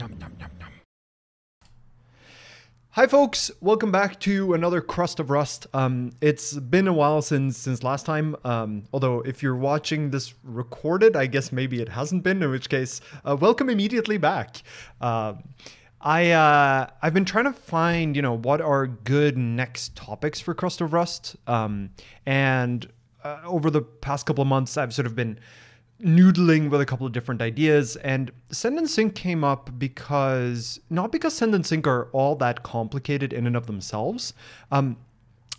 Nom, nom, nom, nom. Hi folks, welcome back to another crust of rust. Um, it's been a while since since last time. Um, although if you're watching this recorded, I guess maybe it hasn't been. In which case, uh, welcome immediately back. Uh, I uh, I've been trying to find you know what are good next topics for crust of rust. Um, and uh, over the past couple of months, I've sort of been noodling with a couple of different ideas and send and sync came up because not because send and sync are all that complicated in and of themselves um,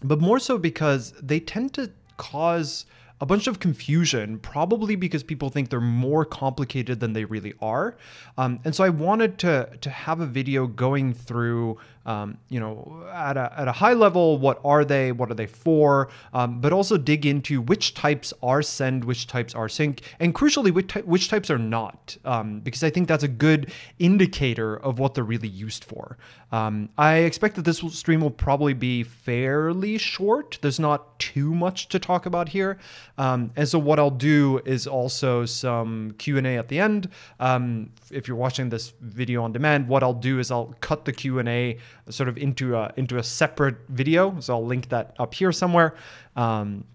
but more so because they tend to cause a bunch of confusion, probably because people think they're more complicated than they really are. Um, and so I wanted to to have a video going through, um, you know, at a, at a high level, what are they, what are they for, um, but also dig into which types are send, which types are sync, and crucially, which, ty- which types are not, um, because I think that's a good indicator of what they're really used for. Um, I expect that this stream will probably be fairly short. There's not too much to talk about here. Um, and so what I'll do is also some Q&A at the end. Um, if you're watching this video on demand, what I'll do is I'll cut the Q&A sort of into a, into a separate video. So I'll link that up here somewhere. Um,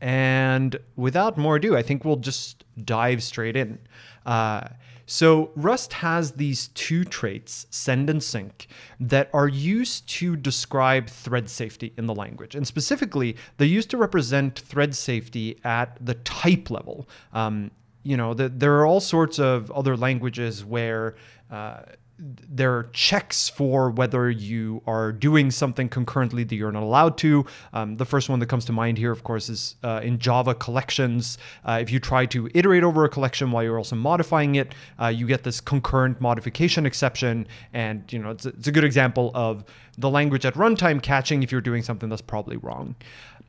and without more ado, I think we'll just dive straight in. Uh, so Rust has these two traits, send and sync, that are used to describe thread safety in the language. And specifically, they're used to represent thread safety at the type level. Um, you know, the, there are all sorts of other languages where uh, there are checks for whether you are doing something concurrently that you're not allowed to. Um, the first one that comes to mind here, of course, is uh, in Java collections. Uh, if you try to iterate over a collection while you're also modifying it, uh, you get this concurrent modification exception. And you know, it's it's a good example of the language at runtime catching if you're doing something that's probably wrong.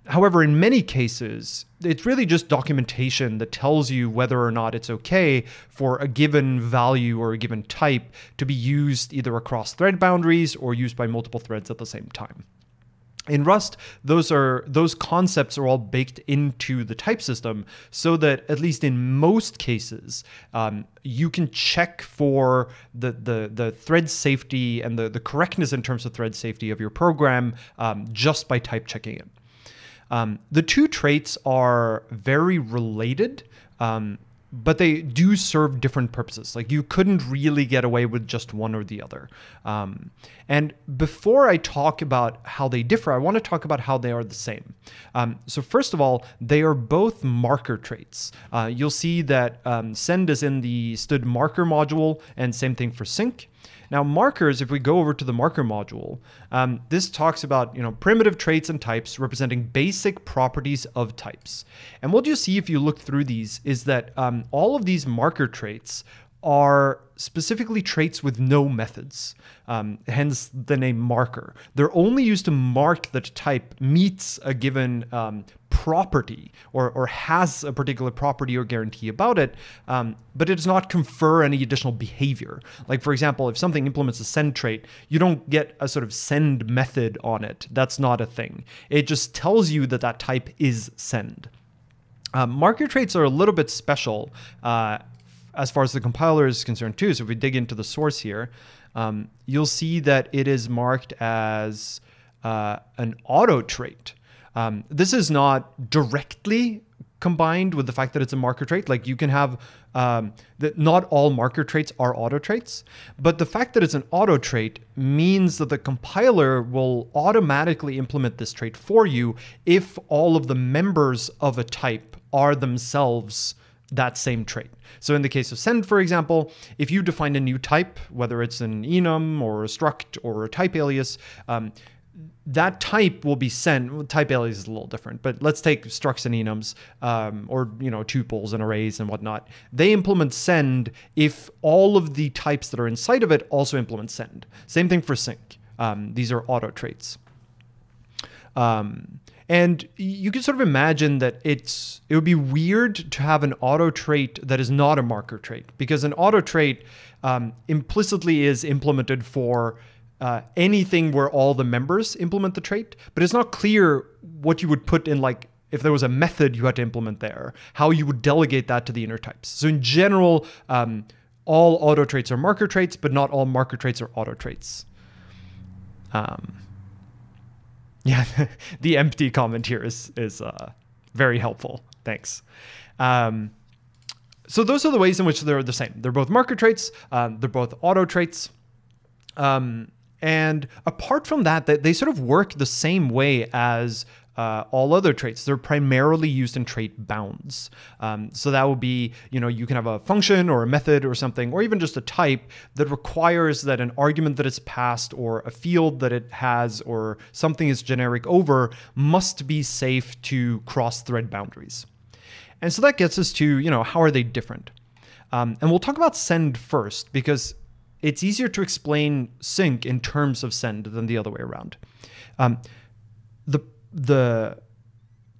However, in many cases, it's really just documentation that tells you whether or not it's okay for a given value or a given type to be used either across thread boundaries or used by multiple threads at the same time. In Rust, those are those concepts are all baked into the type system, so that at least in most cases, um, you can check for the, the the thread safety and the the correctness in terms of thread safety of your program um, just by type checking it. Um, the two traits are very related, um, but they do serve different purposes. Like you couldn't really get away with just one or the other. Um, and before I talk about how they differ, I want to talk about how they are the same. Um, so first of all, they are both marker traits. Uh, you'll see that um, send is in the std marker module, and same thing for sync. Now, markers, if we go over to the marker module, um, this talks about you know primitive traits and types representing basic properties of types. And what you see if you look through these is that um, all of these marker traits are specifically traits with no methods, um, hence the name marker. They're only used to mark that type meets a given um, property or, or has a particular property or guarantee about it, um, but it does not confer any additional behavior. Like, for example, if something implements a send trait, you don't get a sort of send method on it. That's not a thing. It just tells you that that type is send. Um, marker traits are a little bit special. Uh, as far as the compiler is concerned too. So if we dig into the source here, um, you'll see that it is marked as uh, an auto trait. Um, this is not directly combined with the fact that it's a marker trait. Like you can have um, that not all marker traits are auto traits, but the fact that it's an auto trait means that the compiler will automatically implement this trait for you if all of the members of a type are themselves that same trait. So in the case of send, for example, if you define a new type, whether it's an enum or a struct or a type alias, um, that type will be sent. Well, type alias is a little different, but let's take structs and enums, um, or you know tuples and arrays and whatnot. They implement send if all of the types that are inside of it also implement send. Same thing for sync. Um, these are auto traits. Um, and you can sort of imagine that it's it would be weird to have an auto trait that is not a marker trait because an auto trait um, implicitly is implemented for uh, anything where all the members implement the trait, but it's not clear what you would put in like if there was a method you had to implement there, how you would delegate that to the inner types. So in general, um, all auto traits are marker traits, but not all marker traits are auto traits. Um, yeah, the empty comment here is is uh, very helpful. Thanks. Um, so those are the ways in which they're the same. They're both marker traits. Um, they're both auto traits. Um, and apart from that, they, they sort of work the same way as uh, all other traits. They're primarily used in trait bounds. Um, so that would be, you know, you can have a function or a method or something, or even just a type that requires that an argument that is passed or a field that it has or something is generic over must be safe to cross thread boundaries. And so that gets us to, you know, how are they different? Um, and we'll talk about send first because it's easier to explain sync in terms of send than the other way around. Um, the the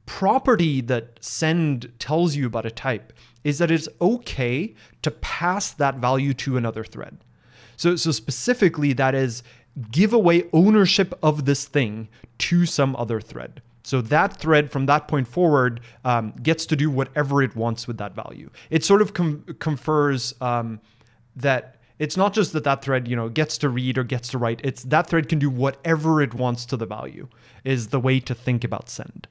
property that send tells you about a type is that it's okay to pass that value to another thread. So, so specifically, that is give away ownership of this thing to some other thread. So that thread from that point forward um, gets to do whatever it wants with that value. It sort of com- confers um, that it's not just that that thread you know gets to read or gets to write it's that thread can do whatever it wants to the value is the way to think about send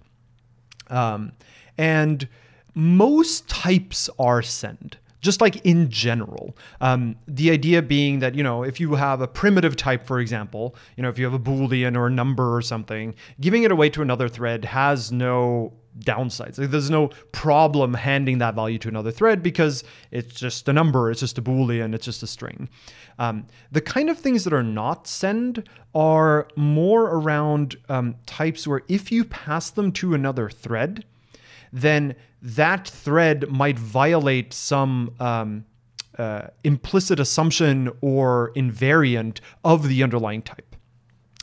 um, and most types are send just like in general. Um, the idea being that, you know, if you have a primitive type, for example, you know, if you have a Boolean or a number or something, giving it away to another thread has no downsides. Like, there's no problem handing that value to another thread because it's just a number, it's just a boolean, it's just a string. Um, the kind of things that are not send are more around um, types where if you pass them to another thread, then that thread might violate some um, uh, implicit assumption or invariant of the underlying type.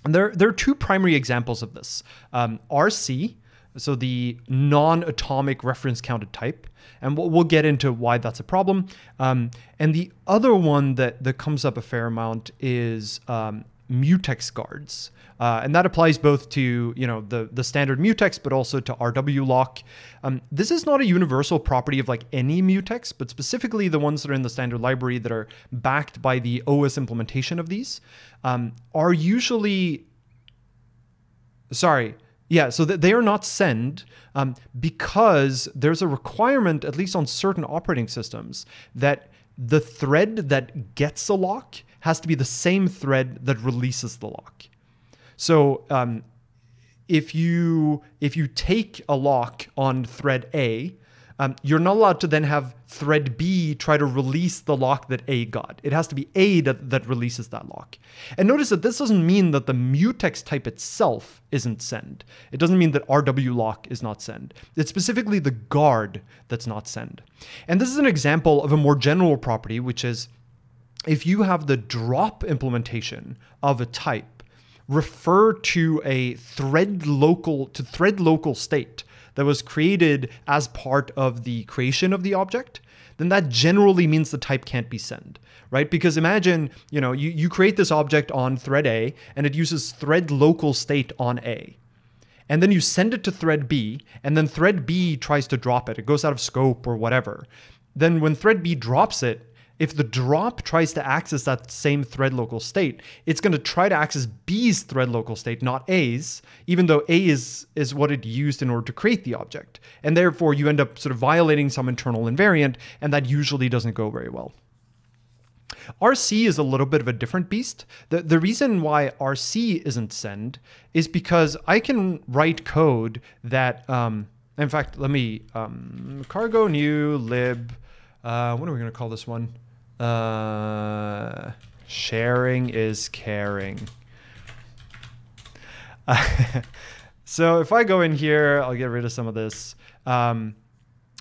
And there, there are two primary examples of this. Um, RC, so the non-atomic reference counted type, and we'll, we'll, get into why that's a problem. Um, and the other one that that comes up a fair amount is um, mutex guards. Uh, and that applies both to you know the the standard mutex, but also to RW lock. Um, this is not a universal property of like any mutex, but specifically the ones that are in the standard library that are backed by the OS implementation of these um, are usually. Sorry, yeah, so they are not send um, because there's a requirement, at least on certain operating systems, that the thread that gets a lock has to be the same thread that releases the lock. So um, if you if you take a lock on thread A, um, you're not allowed to then have thread B try to release the lock that A got. It has to be A that, that releases that lock. And notice that this doesn't mean that the mutex type itself isn't send. It doesn't mean that RW lock is not send. It's specifically the guard that's not send. And this is an example of a more general property, which is if you have the drop implementation of a type, refer to a thread local to thread local state that was created as part of the creation of the object, then that generally means the type can't be send, right? Because imagine, you know, you, you create this object on thread A and it uses thread local state on A. And then you send it to thread B, and then thread B tries to drop it. It goes out of scope or whatever. Then when thread B drops it, if the drop tries to access that same thread local state, it's going to try to access B's thread local state, not A's, even though A is, is what it used in order to create the object. And therefore, you end up sort of violating some internal invariant, and that usually doesn't go very well. RC is a little bit of a different beast. The, the reason why RC isn't send is because I can write code that, um, in fact, let me um, cargo new lib. Uh, what are we going to call this one? Uh, sharing is caring. so if I go in here, I'll get rid of some of this. Um,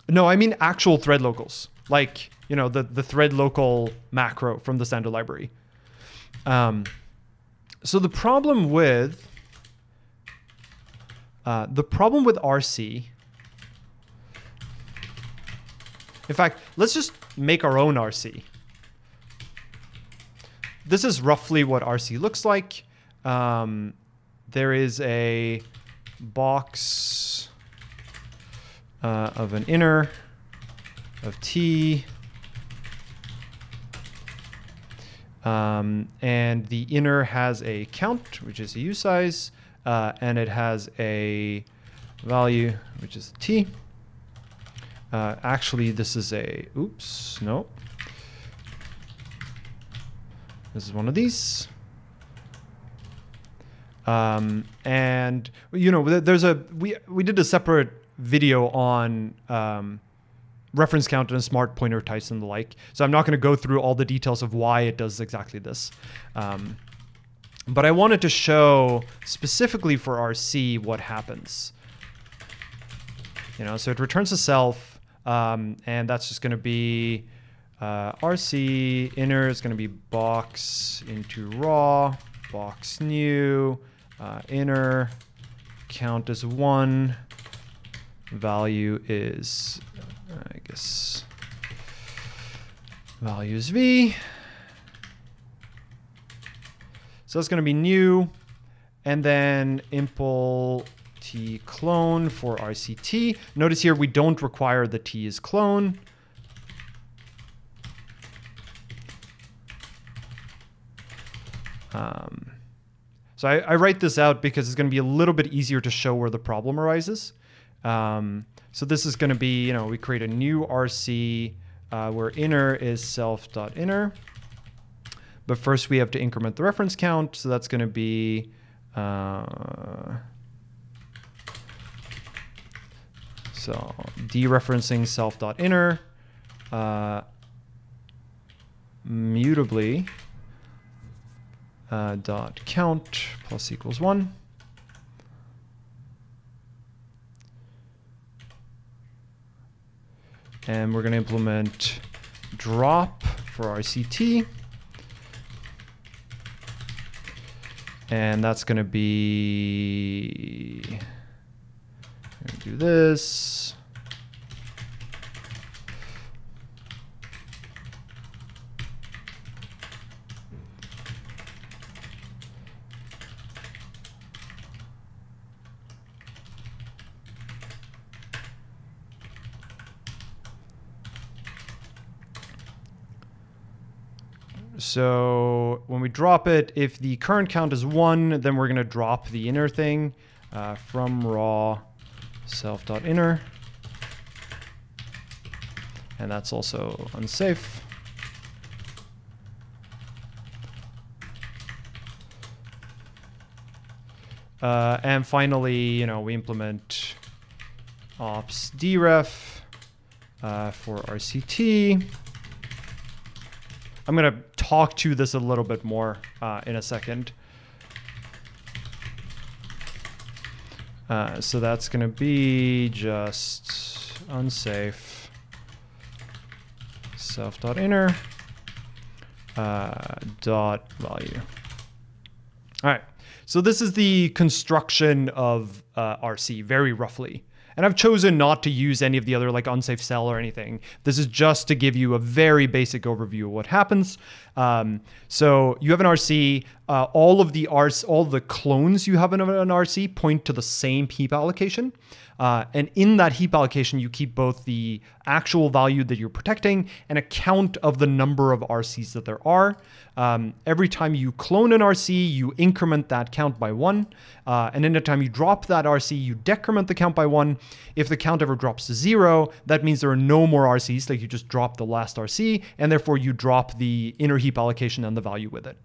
no, I mean actual thread locals, like you know the the thread local macro from the standard library. Um, so the problem with uh, the problem with RC. In fact, let's just make our own RC this is roughly what RC looks like. Um, there is a box uh, of an inner of T Um, and the inner has a count, which is a usize, uh, and it has a value, which is t. Uh, actually, this is a, oops, no. This is one of these. Um, and you know, there's a we we did a separate video on um, reference count and smart pointer types and the like. So I'm not going to go through all the details of why it does exactly this. Um, but I wanted to show specifically for RC what happens. You know, so it returns a self, um, and that's just going to be uh, RC inner is going to be box into raw, box new, uh, inner count is one, value is, I guess, value is v. So that's going to be new, and then impl t clone for RCT. Notice here we don't require the t is clone. Um, so I, I, write this out because it's going to be a little bit easier to show where the problem arises. Um, so this is going to be, you know, we create a new RC uh, where inner is self.inner. But first we have to increment the reference count. So that's going to be uh, so dereferencing self.inner uh, mutably uh, dot count plus equals one. And we're going to implement drop for RCT. And that's going to be, do this. So when we drop it, if the current count is one, then we're going to drop the inner thing uh, from raw self.inner. And that's also unsafe. Uh, and finally, you know, we implement ops deref uh, for RCT. I'm going to talk to this a little bit more uh, in a second. Uh, so that's going to be just unsafe self.inner uh, dot value. All right. So this is the construction of uh, RC very roughly. And I've chosen not to use any of the other like unsafe cell or anything. This is just to give you a very basic overview of what happens. Um, so you have an RC. Uh, all of the RC, all the clones you have in an RC point to the same heap allocation. Uh, and in that heap allocation, you keep both the actual value that you're protecting and a count of the number of RCs that there are. Um, every time you clone an RC, you increment that count by one. Uh, and anytime you drop that RC, you decrement the count by one. If the count ever drops to zero, that means there are no more RCs, like you just drop the last RC, and therefore you drop the inner heap allocation and the value with it.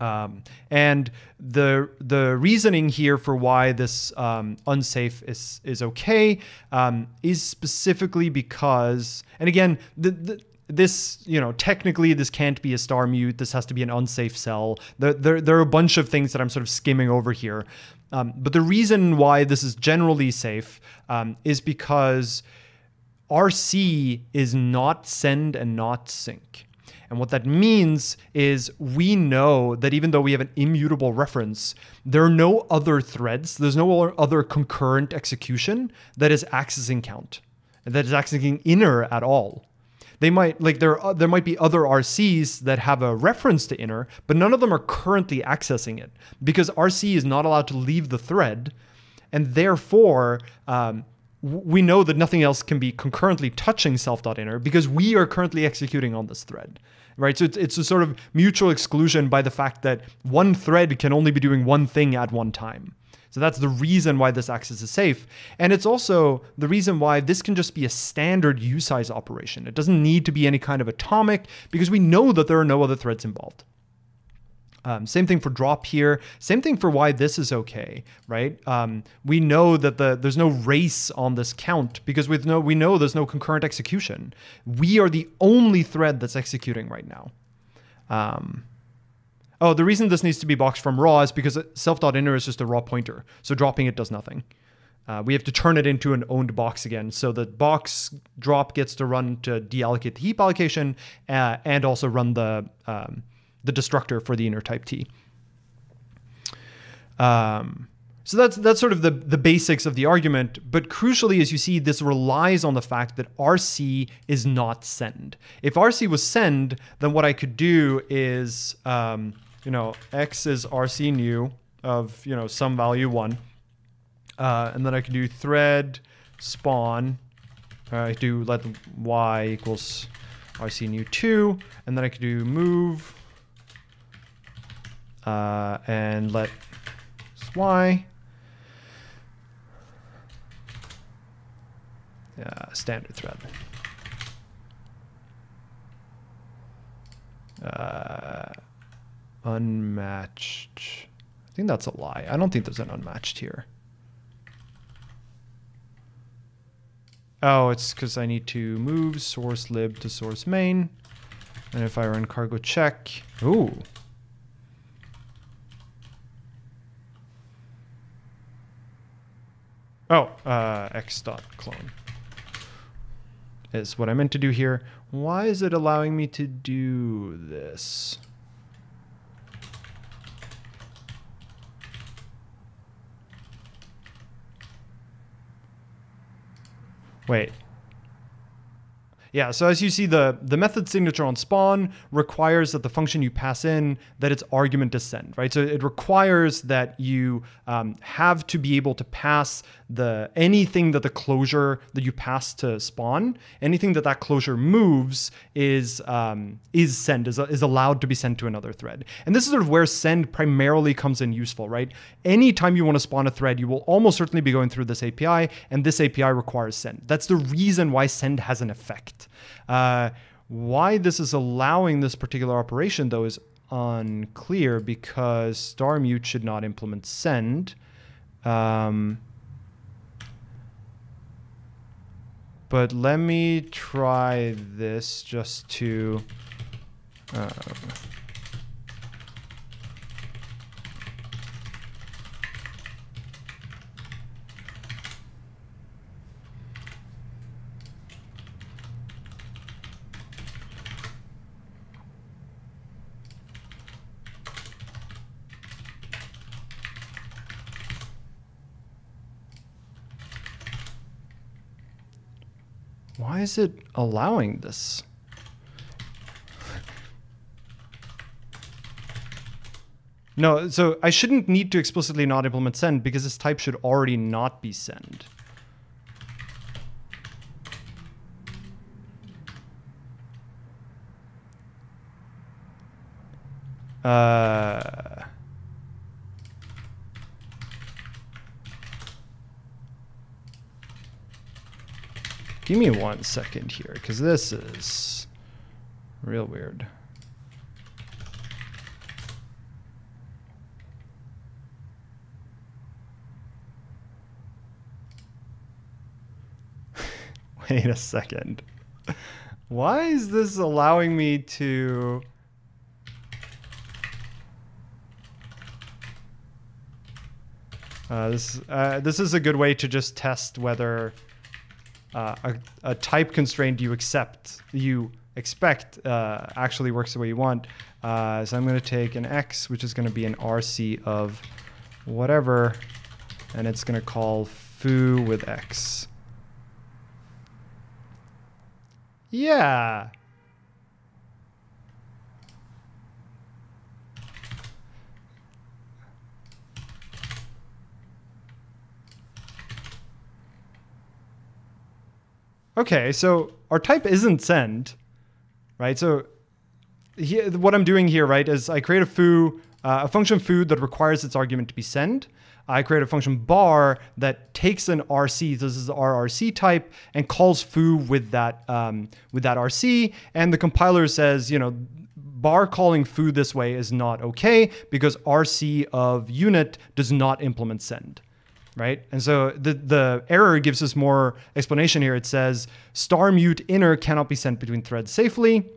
Um, and the the reasoning here for why this um, unsafe is is okay um, is specifically because, and again, the, the this, you know, technically this can't be a star mute. This has to be an unsafe cell. There, there, there are a bunch of things that I'm sort of skimming over here. Um, but the reason why this is generally safe um, is because RC is not send and not sync. And what that means is we know that even though we have an immutable reference, there are no other threads, there's no other concurrent execution that is accessing count, that is accessing inner at all. They might like there there might be other RCs that have a reference to inner, but none of them are currently accessing it because RC is not allowed to leave the thread, and therefore um, we know that nothing else can be concurrently touching self.inner because we are currently executing on this thread. Right, so it's, it's a sort of mutual exclusion by the fact that one thread can only be doing one thing at one time. So that's the reason why this access is safe. And it's also the reason why this can just be a standard usize operation. It doesn't need to be any kind of atomic because we know that there are no other threads involved. Um, same thing for drop here. Same thing for why this is okay, right? Um, we know that the there's no race on this count because with no we know there's no concurrent execution. We are the only thread that's executing right now. Um, oh, the reason this needs to be boxed from raw is because self.inner is just a raw pointer, so dropping it does nothing. Uh, we have to turn it into an owned box again. So the box drop gets to run to deallocate the heap allocation uh, and also run the um, the destructor for the inner type T. Um, so that's that's sort of the the basics of the argument. But crucially, as you see, this relies on the fact that RC is not send. If RC was send, then what I could do is, um, you know, x is RC new of you know some value one, uh, and then I could do thread spawn. I do let y equals RC new two, and then I could do move uh, and let y uh, standard thread. Uh, unmatched. I think that's a lie. I don't think there's an unmatched here. Oh, it's because I need to move source lib to source main. And if I run cargo check, ooh, Oh, uh, x dot clone is what I meant to do here. Why is it allowing me to do this? Wait, yeah, so as you see, the, the method signature on spawn requires that the function you pass in, that its argument is send, right? So it requires that you um, have to be able to pass the anything that the closure that you pass to spawn, anything that that closure moves is um, is send, is, is allowed to be sent to another thread. And this is sort of where send primarily comes in useful, right? Anytime you want to spawn a thread, you will almost certainly be going through this API, and this API requires send. That's the reason why send has an effect. Uh, why this is allowing this particular operation, though, is unclear because star mute should not implement send. Um, but let me try this just to... Uh, Why is it allowing this? No, so I shouldn't need to explicitly not implement send because this type should already not be send. Uh... Give me one second here, because this is real weird. Wait a second. Why is this allowing me to... Uh, this, uh, this is a good way to just test whether uh, a, a, type constraint you accept, you expect uh, actually works the way you want. Uh, so I'm going to take an x, which is going to be an RC of whatever, and it's going to call foo with x. Yeah. Okay, so our type isn't send, right? So what I'm doing here, right, is I create a foo, uh, a function foo that requires its argument to be send. I create a function bar that takes an RC. This is our RC type and calls foo with that um, with that RC. And the compiler says, you know, bar calling foo this way is not okay because RC of unit does not implement send right? And so the, the error gives us more explanation here. It says star mute inner cannot be sent between threads safely.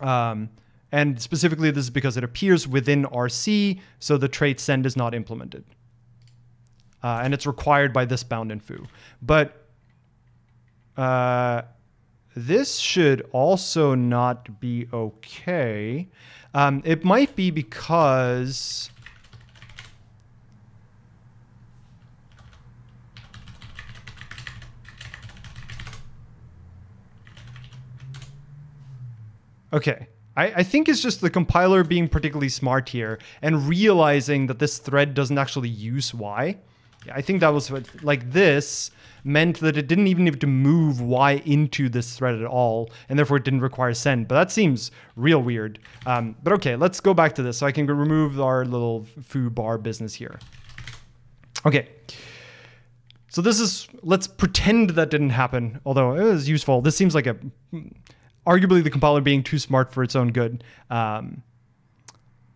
Um, and specifically, this is because it appears within RC, so the trait send is not implemented. Uh, and it's required by this bound in foo. But uh, this should also not be okay. Um, it might be because Okay. I, I, think it's just the compiler being particularly smart here and realizing that this thread doesn't actually use Y. I think that was what, like this meant that it didn't even need to move Y into this thread at all, and therefore it didn't require send. But that seems real weird. Um, but okay, let's go back to this so I can remove our little foo bar business here. Okay. So this is, let's pretend that didn't happen, although it was useful. This seems like a arguably the compiler being too smart for its own good. Um,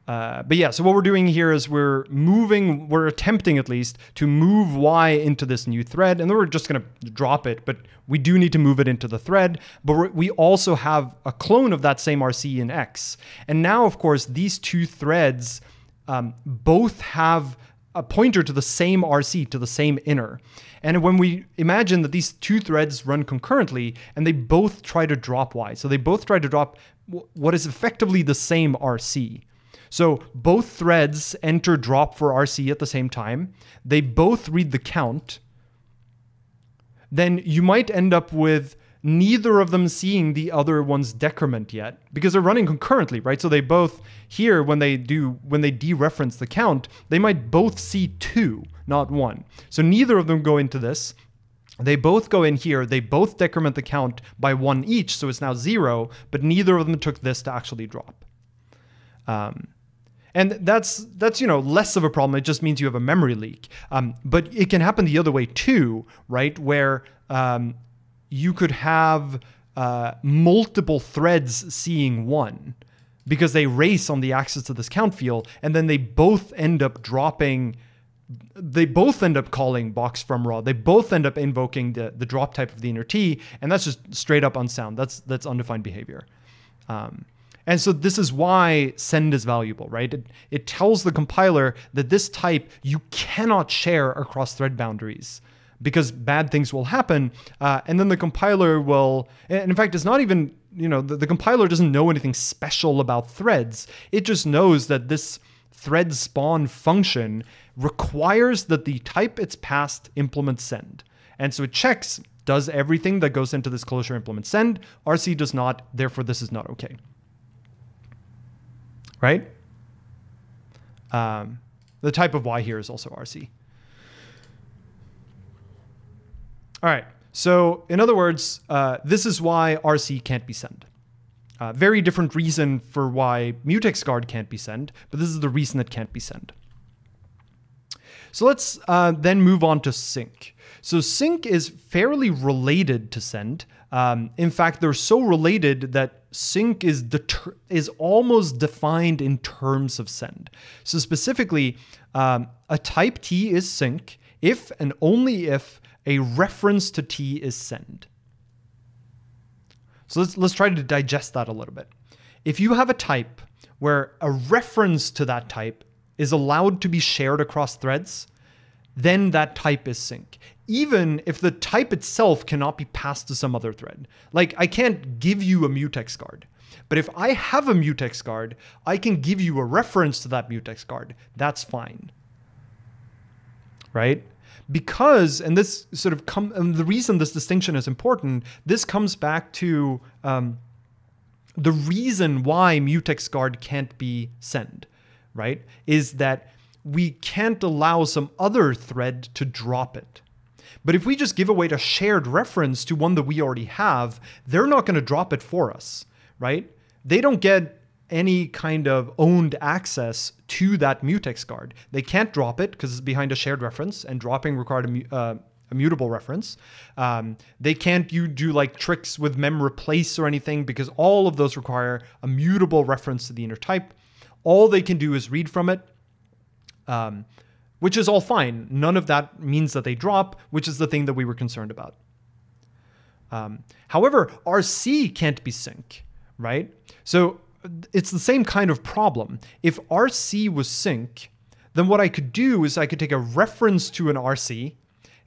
uh, but yeah, so what we're doing here is we're moving, we're attempting at least to move y into this new thread, and then we're just going to drop it, but we do need to move it into the thread. But we also have a clone of that same RC in X. And now, of course, these two threads um, both have a pointer to the same RC, to the same inner. And when we imagine that these two threads run concurrently and they both try to drop Y, so they both try to drop what is effectively the same RC. So both threads enter drop for RC at the same time. They both read the count. Then you might end up with neither of them seeing the other one's decrement yet because they're running concurrently, right? So they both here when they do when they dereference the count, they might both see two, not one. So neither of them go into this. They both go in here, they both decrement the count by one each, so it's now zero, but neither of them took this to actually drop. Um, and that's that's you know less of a problem. It just means you have a memory leak. Um, but it can happen the other way too, right? Where um, you could have uh, multiple threads seeing one because they race on the axis of this count field, and then they both end up dropping. They both end up calling box from raw. They both end up invoking the, the drop type of the inner T, and that's just straight up unsound. That's that's undefined behavior. Um, and so this is why send is valuable, right? It, it tells the compiler that this type you cannot share across thread boundaries because bad things will happen. Uh, and then the compiler will, and in fact, it's not even, you know, the, the compiler doesn't know anything special about threads. It just knows that this thread spawn function requires that the type it's passed implement send. And so it checks, does everything that goes into this closure implement send? RC does not, therefore this is not okay. Right? Um, the type of Y here is also RC. All right. So, in other words, uh, this is why RC can't be sent. Uh, very different reason for why mutex guard can't be sent, but this is the reason it can't be sent. So let's uh, then move on to sync. So sync is fairly related to send. Um, in fact, they're so related that sync is is almost defined in terms of send. So specifically, um, a type T is sync if and only if a reference to T is send. So let's, let's try to digest that a little bit. If you have a type where a reference to that type is allowed to be shared across threads, then that type is sync. Even if the type itself cannot be passed to some other thread. Like I can't give you a mutex guard. But if I have a mutex guard, I can give you a reference to that mutex guard. That's fine. Right? Because and this sort of come and the reason this distinction is important this comes back to um, the reason why mutex guard can't be send right is that we can't allow some other thread to drop it But if we just give away a shared reference to one that we already have, they're not going to drop it for us, right? They don't get any kind of owned access to that mutex guard. They can't drop it because it's behind a shared reference, and dropping required a, uh, a mutable reference. Um, they can't you do like tricks with mem replace or anything because all of those require a mutable reference to the inner type. All they can do is read from it. Um, which is all fine. None of that means that they drop, which is the thing that we were concerned about. Um, however, RC can't be sync, right? So it's the same kind of problem. If RC was sync, then what I could do is I could take a reference to an RC,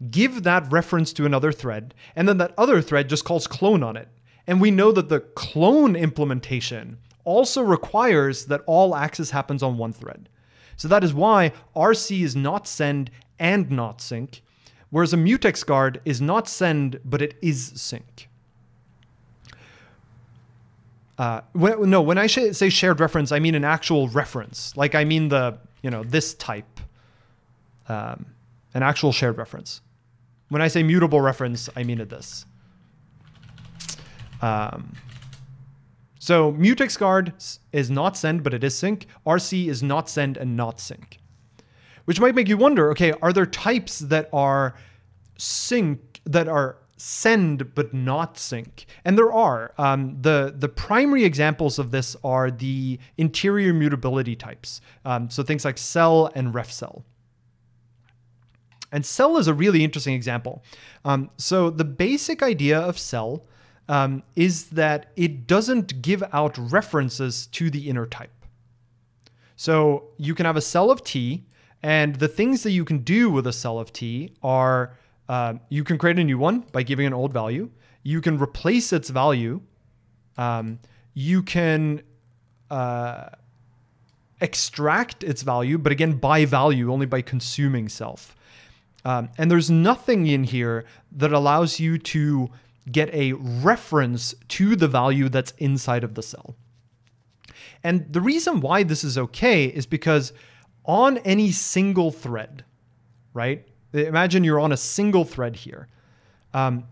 give that reference to another thread, and then that other thread just calls clone on it. And we know that the clone implementation also requires that all access happens on one thread. So that is why RC is not send and not sync, whereas a mutex guard is not send, but it is sync. Uh, when, no, when I sh- say shared reference, I mean an actual reference. Like I mean the, you know, this type, um, an actual shared reference. When I say mutable reference, I mean it this. Um, so mutex guard is not send, but it is sync. RC is not send and not sync. Which might make you wonder, okay, are there types that are sync, that are send but not sync? And there are. Um, the, the primary examples of this are the interior mutability types. Um, so things like cell and ref cell. And cell is a really interesting example. Um, so the basic idea of cell um, is that it doesn't give out references to the inner type. So you can have a cell of T, and the things that you can do with a cell of T are uh, you can create a new one by giving an old value. You can replace its value. Um, you can uh, extract its value, but again, by value, only by consuming self. Um, and there's nothing in here that allows you to get a reference to the value that's inside of the cell. And the reason why this is okay is because on any single thread, right? Imagine you're on a single thread here. Um,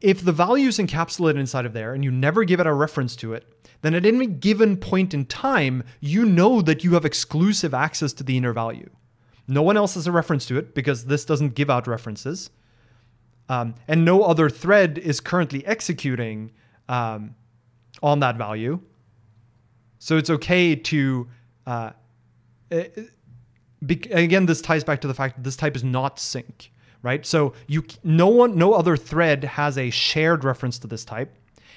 if the value is encapsulated inside of there and you never give it a reference to it, then at any given point in time, you know that you have exclusive access to the inner value. No one else has a reference to it because this doesn't give out references um, and no other thread is currently executing um, on that value. So it's okay to, uh, it, be, again, this ties back to the fact that this type is not sync, right? So you, no one, no other thread has a shared reference to this type,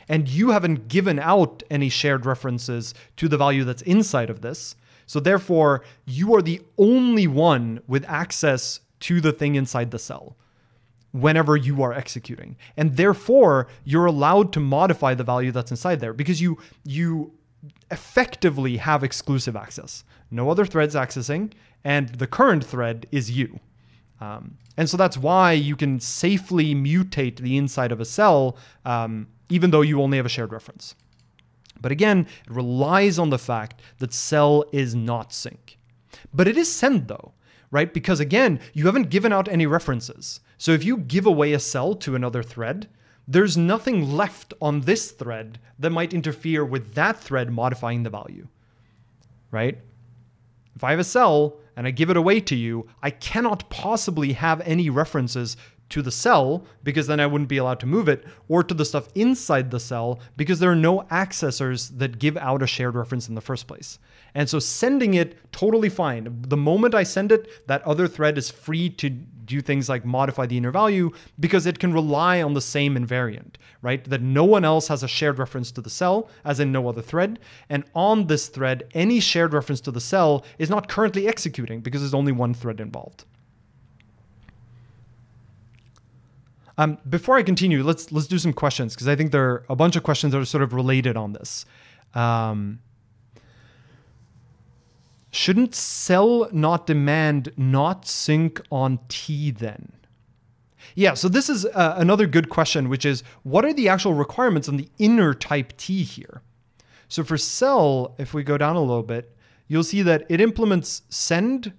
and you haven't given out any shared references to the value that's inside of this. So therefore, you are the only one with access to the thing inside the cell whenever you are executing. And therefore, you're allowed to modify the value that's inside there because you you effectively have exclusive access. No other threads accessing, and the current thread is you. Um, and so that's why you can safely mutate the inside of a cell, um, even though you only have a shared reference. But again, it relies on the fact that cell is not sync. But it is send though, right? Because again, you haven't given out any references. So if you give away a cell to another thread, there's nothing left on this thread that might interfere with that thread modifying the value, right? If I have a cell and I give it away to you, I cannot possibly have any references to the cell because then I wouldn't be allowed to move it, or to the stuff inside the cell because there are no accessors that give out a shared reference in the first place. And so sending it totally fine. The moment I send it, that other thread is free to do things like modify the inner value because it can rely on the same invariant, right? That no one else has a shared reference to the cell, as in no other thread. And on this thread, any shared reference to the cell is not currently executing because there's only one thread involved. Um, before I continue, let's let's do some questions because I think there are a bunch of questions that are sort of related on this. Um, Shouldn't cell not demand not sync on T then? Yeah, so this is uh, another good question, which is what are the actual requirements on the inner type T here? So for cell, if we go down a little bit, you'll see that it implements send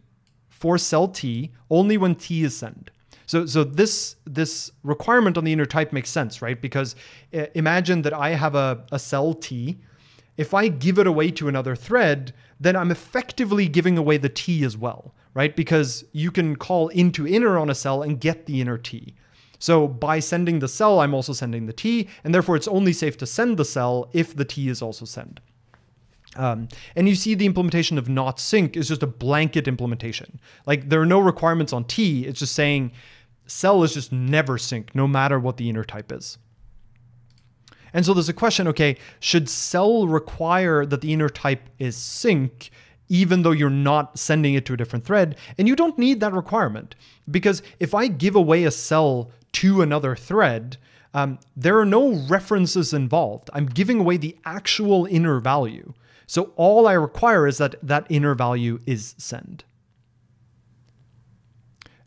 for cell t only when t is send. So, so this this requirement on the inner type makes sense, right? Because uh, imagine that I have a, a cell t. If I give it away to another thread, then I'm effectively giving away the t as well, right? Because you can call into inner on a cell and get the inner t. So by sending the cell, I'm also sending the t, and therefore it's only safe to send the cell if the t is also sent. Um, and you see the implementation of not sync is just a blanket implementation. Like there are no requirements on T. It's just saying cell is just never sync, no matter what the inner type is. And so there's a question, okay, should cell require that the inner type is sync even though you're not sending it to a different thread? And you don't need that requirement because if I give away a cell to another thread, um, there are no references involved. I'm giving away the actual inner value. So all I require is that that inner value is send.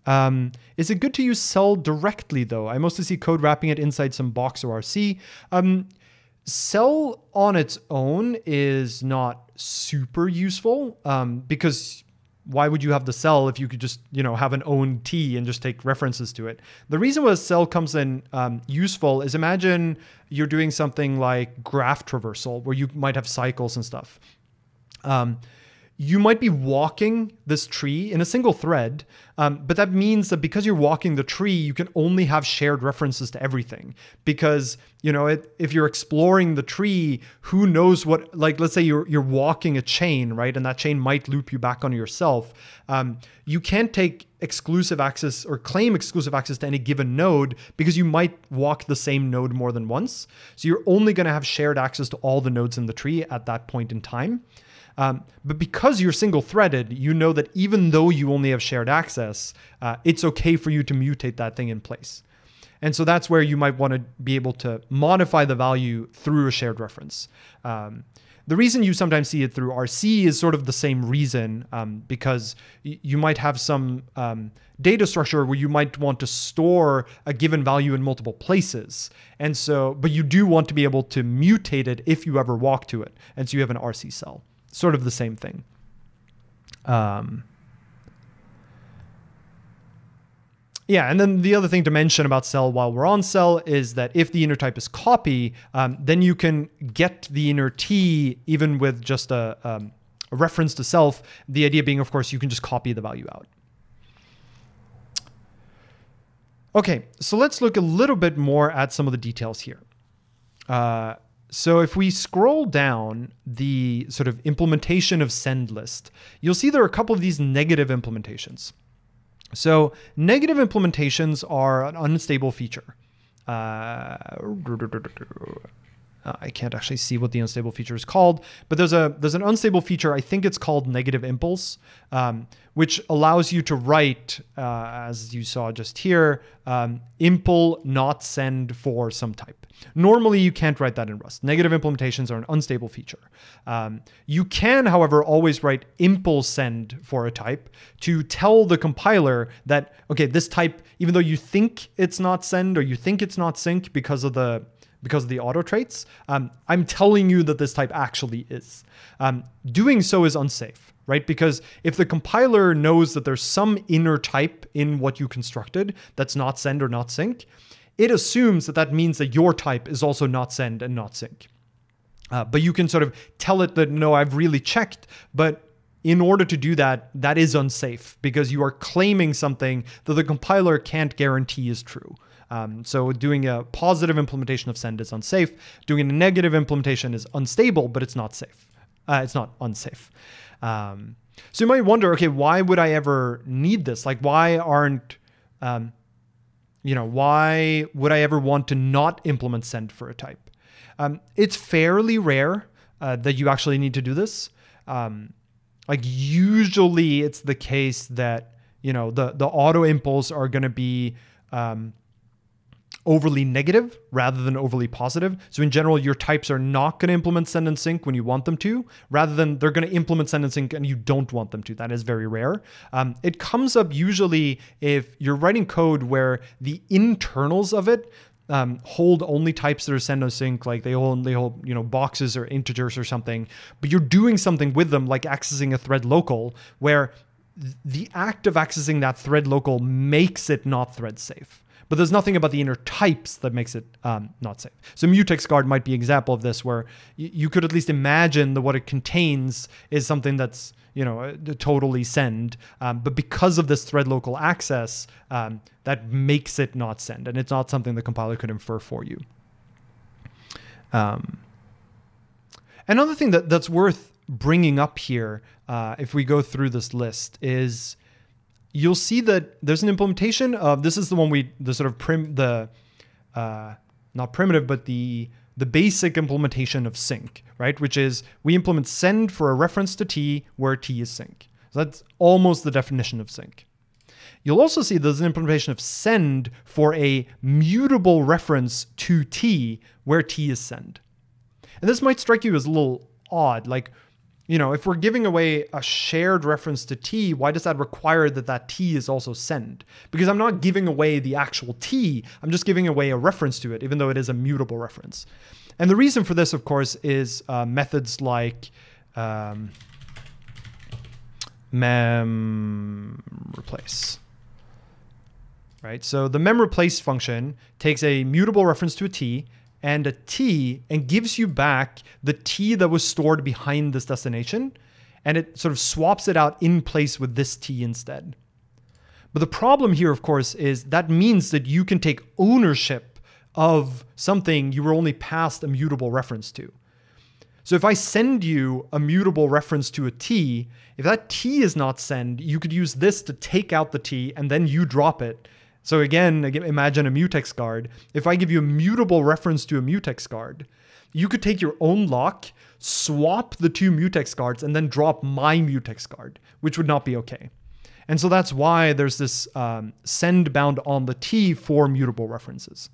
Um, is it good to use cell directly though? I mostly see code wrapping it inside some box or RC. Um, cell on its own is not super useful um, because why would you have the cell if you could just you know have an own t and just take references to it the reason why cell comes in um, useful is imagine you're doing something like graph traversal where you might have cycles and stuff um, you might be walking this tree in a single thread, um, but that means that because you're walking the tree, you can only have shared references to everything. Because you know, it, if you're exploring the tree, who knows what? Like, let's say you're you're walking a chain, right, and that chain might loop you back on yourself. Um, you can't take exclusive access or claim exclusive access to any given node because you might walk the same node more than once. So you're only going to have shared access to all the nodes in the tree at that point in time. Um, but because you're single threaded, you know that even though you only have shared access, uh, it's okay for you to mutate that thing in place. And so that's where you might want to be able to modify the value through a shared reference. Um, the reason you sometimes see it through RC is sort of the same reason, um, because you might have some um, data structure where you might want to store a given value in multiple places. And so, but you do want to be able to mutate it if you ever walk to it. And so you have an RC cell sort of the same thing. Um, yeah, and then the other thing to mention about cell while we're on cell is that if the inner type is copy, um, then you can get the inner t even with just a, um, a reference to self. The idea being, of course, you can just copy the value out. Okay, so let's look a little bit more at some of the details here. Uh, so if we scroll down the sort of implementation of send list, you'll see there are a couple of these negative implementations. So negative implementations are an unstable feature. Uh, uh, I can't actually see what the unstable feature is called, but there's a there's an unstable feature. I think it's called negative impls, um, which allows you to write, uh, as you saw just here, um, impl not send for some type. Normally, you can't write that in Rust. Negative implementations are an unstable feature. Um, you can, however, always write impl send for a type to tell the compiler that okay, this type, even though you think it's not send or you think it's not sync because of the because of the auto traits, um, I'm telling you that this type actually is. Um, doing so is unsafe, right? Because if the compiler knows that there's some inner type in what you constructed that's not send or not sync, it assumes that that means that your type is also not send and not sync. Uh, but you can sort of tell it that no, I've really checked, but in order to do that, that is unsafe because you are claiming something that the compiler can't guarantee is true. Um, so doing a positive implementation of send is unsafe. Doing a negative implementation is unstable, but it's not safe. Uh, it's not unsafe. Um, so you might wonder, okay, why would I ever need this? Like, why aren't, um, you know, why would I ever want to not implement send for a type? Um, it's fairly rare uh, that you actually need to do this. Um, like usually, it's the case that you know the the auto impls are going to be um, overly negative rather than overly positive. So in general, your types are not going to implement send and sync when you want them to, rather than they're going to implement send and sync and you don't want them to. That is very rare. Um, it comes up usually if you're writing code where the internals of it um, hold only types that are send and sync, like they hold they hold you know boxes or integers or something, but you're doing something with them, like accessing a thread local, where the act of accessing that thread local makes it not thread safe. But there's nothing about the inner types that makes it um, not safe. So mutex guard might be an example of this, where you could at least imagine that what it contains is something that's you know uh, totally send, um, but because of this thread local access, um, that makes it not send, and it's not something the compiler could infer for you. Um, another thing that, that's worth bringing up here, uh, if we go through this list, is you'll see that there's an implementation of this is the one we the sort of prim the uh, not primitive but the the basic implementation of sync right? Which is we implement send for a reference to t where t is sync. So that's almost the definition of sync. You'll also see there's an implementation of send for a mutable reference to t where t is send. And this might strike you as a little odd like you know, if we're giving away a shared reference to t, why does that require that that t is also send? Because I'm not giving away the actual t, I'm just giving away a reference to it, even though it is a mutable reference. And the reason for this, of course, is uh, methods like um, mem replace. Right? So the mem replace function takes a mutable reference to a t and a T and gives you back the T that was stored behind this destination. And it sort of swaps it out in place with this T instead. But the problem here, of course, is that means that you can take ownership of something you were only passed a mutable reference to. So if I send you a mutable reference to a T, if that T is not send, you could use this to take out the T and then you drop it so again, imagine a mutex guard. If I give you a mutable reference to a mutex guard, you could take your own lock, swap the two mutex guards, and then drop my mutex guard, which would not be okay. And so that's why there's this um, send bound on the T for mutable references.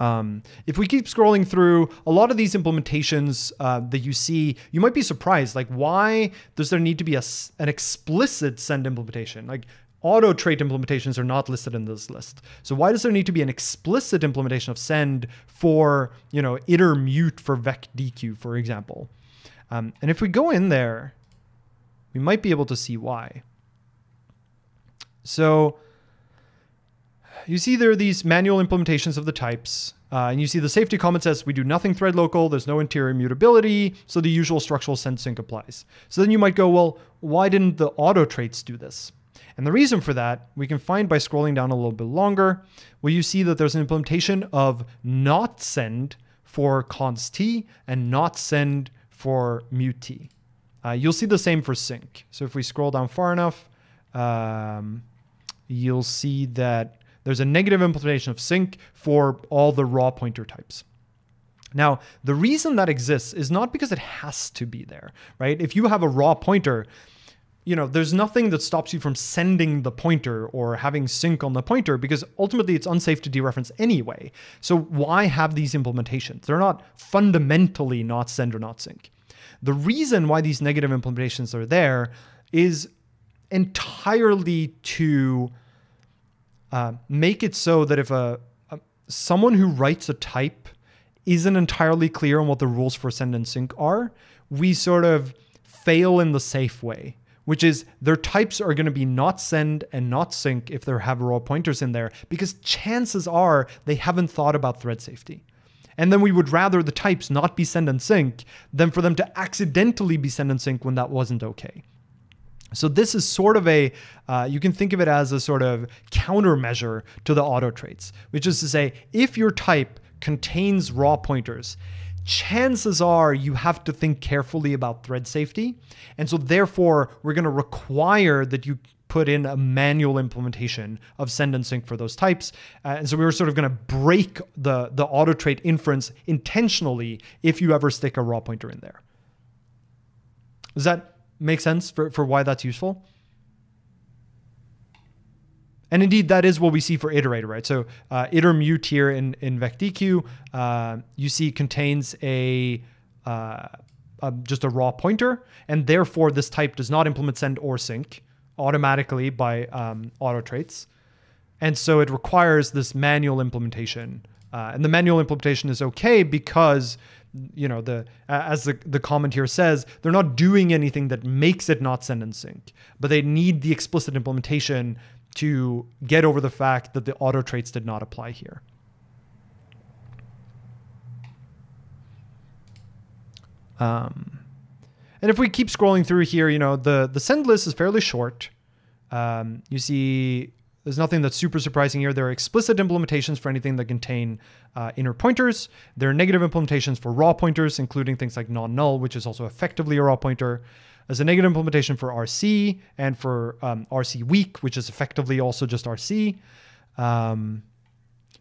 Um, if we keep scrolling through a lot of these implementations uh, that you see, you might be surprised. Like, why does there need to be a, an explicit send implementation? Like, auto trait implementations are not listed in this list. So why does there need to be an explicit implementation of send for, you know, iter mute for vecdeque, for example? Um, and if we go in there, we might be able to see why. So you see there are these manual implementations of the types. Uh, and you see the safety comment says we do nothing thread local, there's no interior mutability, so the usual structural send sync applies. So then you might go, well, why didn't the auto traits do this? And the reason for that we can find by scrolling down a little bit longer, where you see that there's an implementation of not send for const t and not send for mute t. Uh, you'll see the same for sync. So if we scroll down far enough, um, you'll see that there's a negative implementation of sync for all the raw pointer types. Now, the reason that exists is not because it has to be there, right? If you have a raw pointer, you know, there's nothing that stops you from sending the pointer or having sync on the pointer because ultimately it's unsafe to dereference anyway. So why have these implementations? They're not fundamentally not send or not sync. The reason why these negative implementations are there is entirely to uh, make it so that if a, a someone who writes a type isn't entirely clear on what the rules for send and sync are, we sort of fail in the safe way which is their types are going to be not send and not sync if they have raw pointers in there, because chances are they haven't thought about thread safety. And then we would rather the types not be send and sync than for them to accidentally be send and sync when that wasn't okay. So this is sort of a, uh, you can think of it as a sort of countermeasure to the auto traits, which is to say, if your type contains raw pointers, chances are you have to think carefully about thread safety. And so, therefore, we're going to require that you put in a manual implementation of send and sync for those types. Uh, and so we were sort of going to break the, the auto trait inference intentionally if you ever stick a raw pointer in there. Does that make sense for, for why that's useful? And indeed, that is what we see for iterator, right? So uh, iter mute here in, in vecdeque, uh, you see contains a, uh, a, just a raw pointer, and therefore this type does not implement send or sync automatically by um, auto traits. And so it requires this manual implementation. Uh, and the manual implementation is okay because you know the as the the comment here says, they're not doing anything that makes it not send and sync, but they need the explicit implementation to get over the fact that the auto traits did not apply here. Um, and if we keep scrolling through here, you know, the, the send list is fairly short. Um, you see there's nothing that's super surprising here. There are explicit implementations for anything that contain uh, inner pointers. There are negative implementations for raw pointers, including things like non-null, which is also effectively a raw pointer. There's a negative implementation for RC and for um, RC weak, which is effectively also just RC. Um,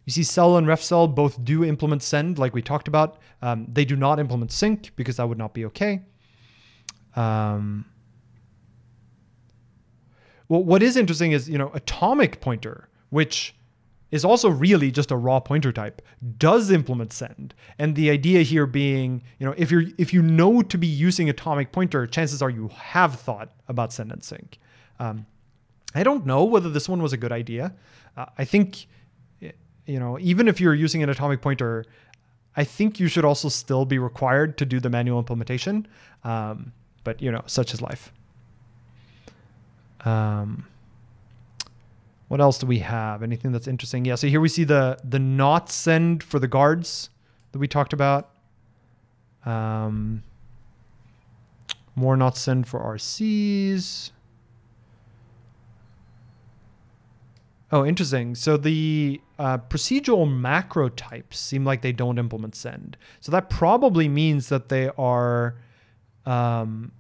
you see cell and ref cell both do implement send, like we talked about. Um, they do not implement sync because that would not be okay. Um, well, what is interesting is, you know, atomic pointer, which is also really just a raw pointer type, does implement send. And the idea here being, you know, if you're if you know to be using atomic pointer, chances are you have thought about send and sync. Um, I don't know whether this one was a good idea. Uh, I think, you know, even if you're using an atomic pointer, I think you should also still be required to do the manual implementation. Um, but you know, such is life. Um, what else do we have? Anything that's interesting? Yeah, so here we see the the not send for the guards that we talked about. Um, more not send for RCs. Oh, interesting. So the uh, procedural macro types seem like they don't implement send. So that probably means that they are um,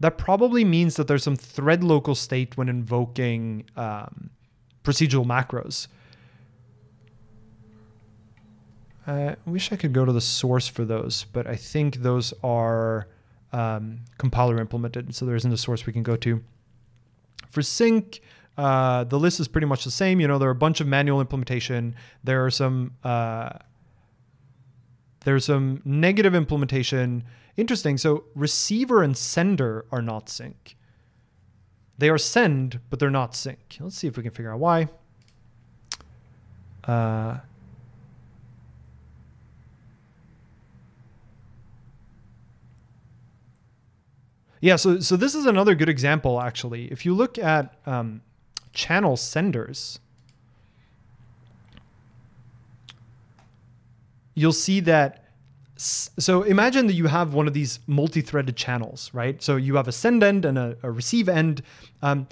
that probably means that there's some thread local state when invoking um, procedural macros. I wish I could go to the source for those, but I think those are um, compiler implemented, so there isn't a source we can go to. For sync, uh, the list is pretty much the same. You know, there are a bunch of manual implementation. There are some uh, there's some negative implementation Interesting. So receiver and sender are not sync. They are send, but they're not sync. Let's see if we can figure out why. Uh, yeah, so, so this is another good example, actually. If you look at um, channel senders, you'll see that so imagine that you have one of these multi-threaded channels, right? So you have a send end and a, a receive end. Um,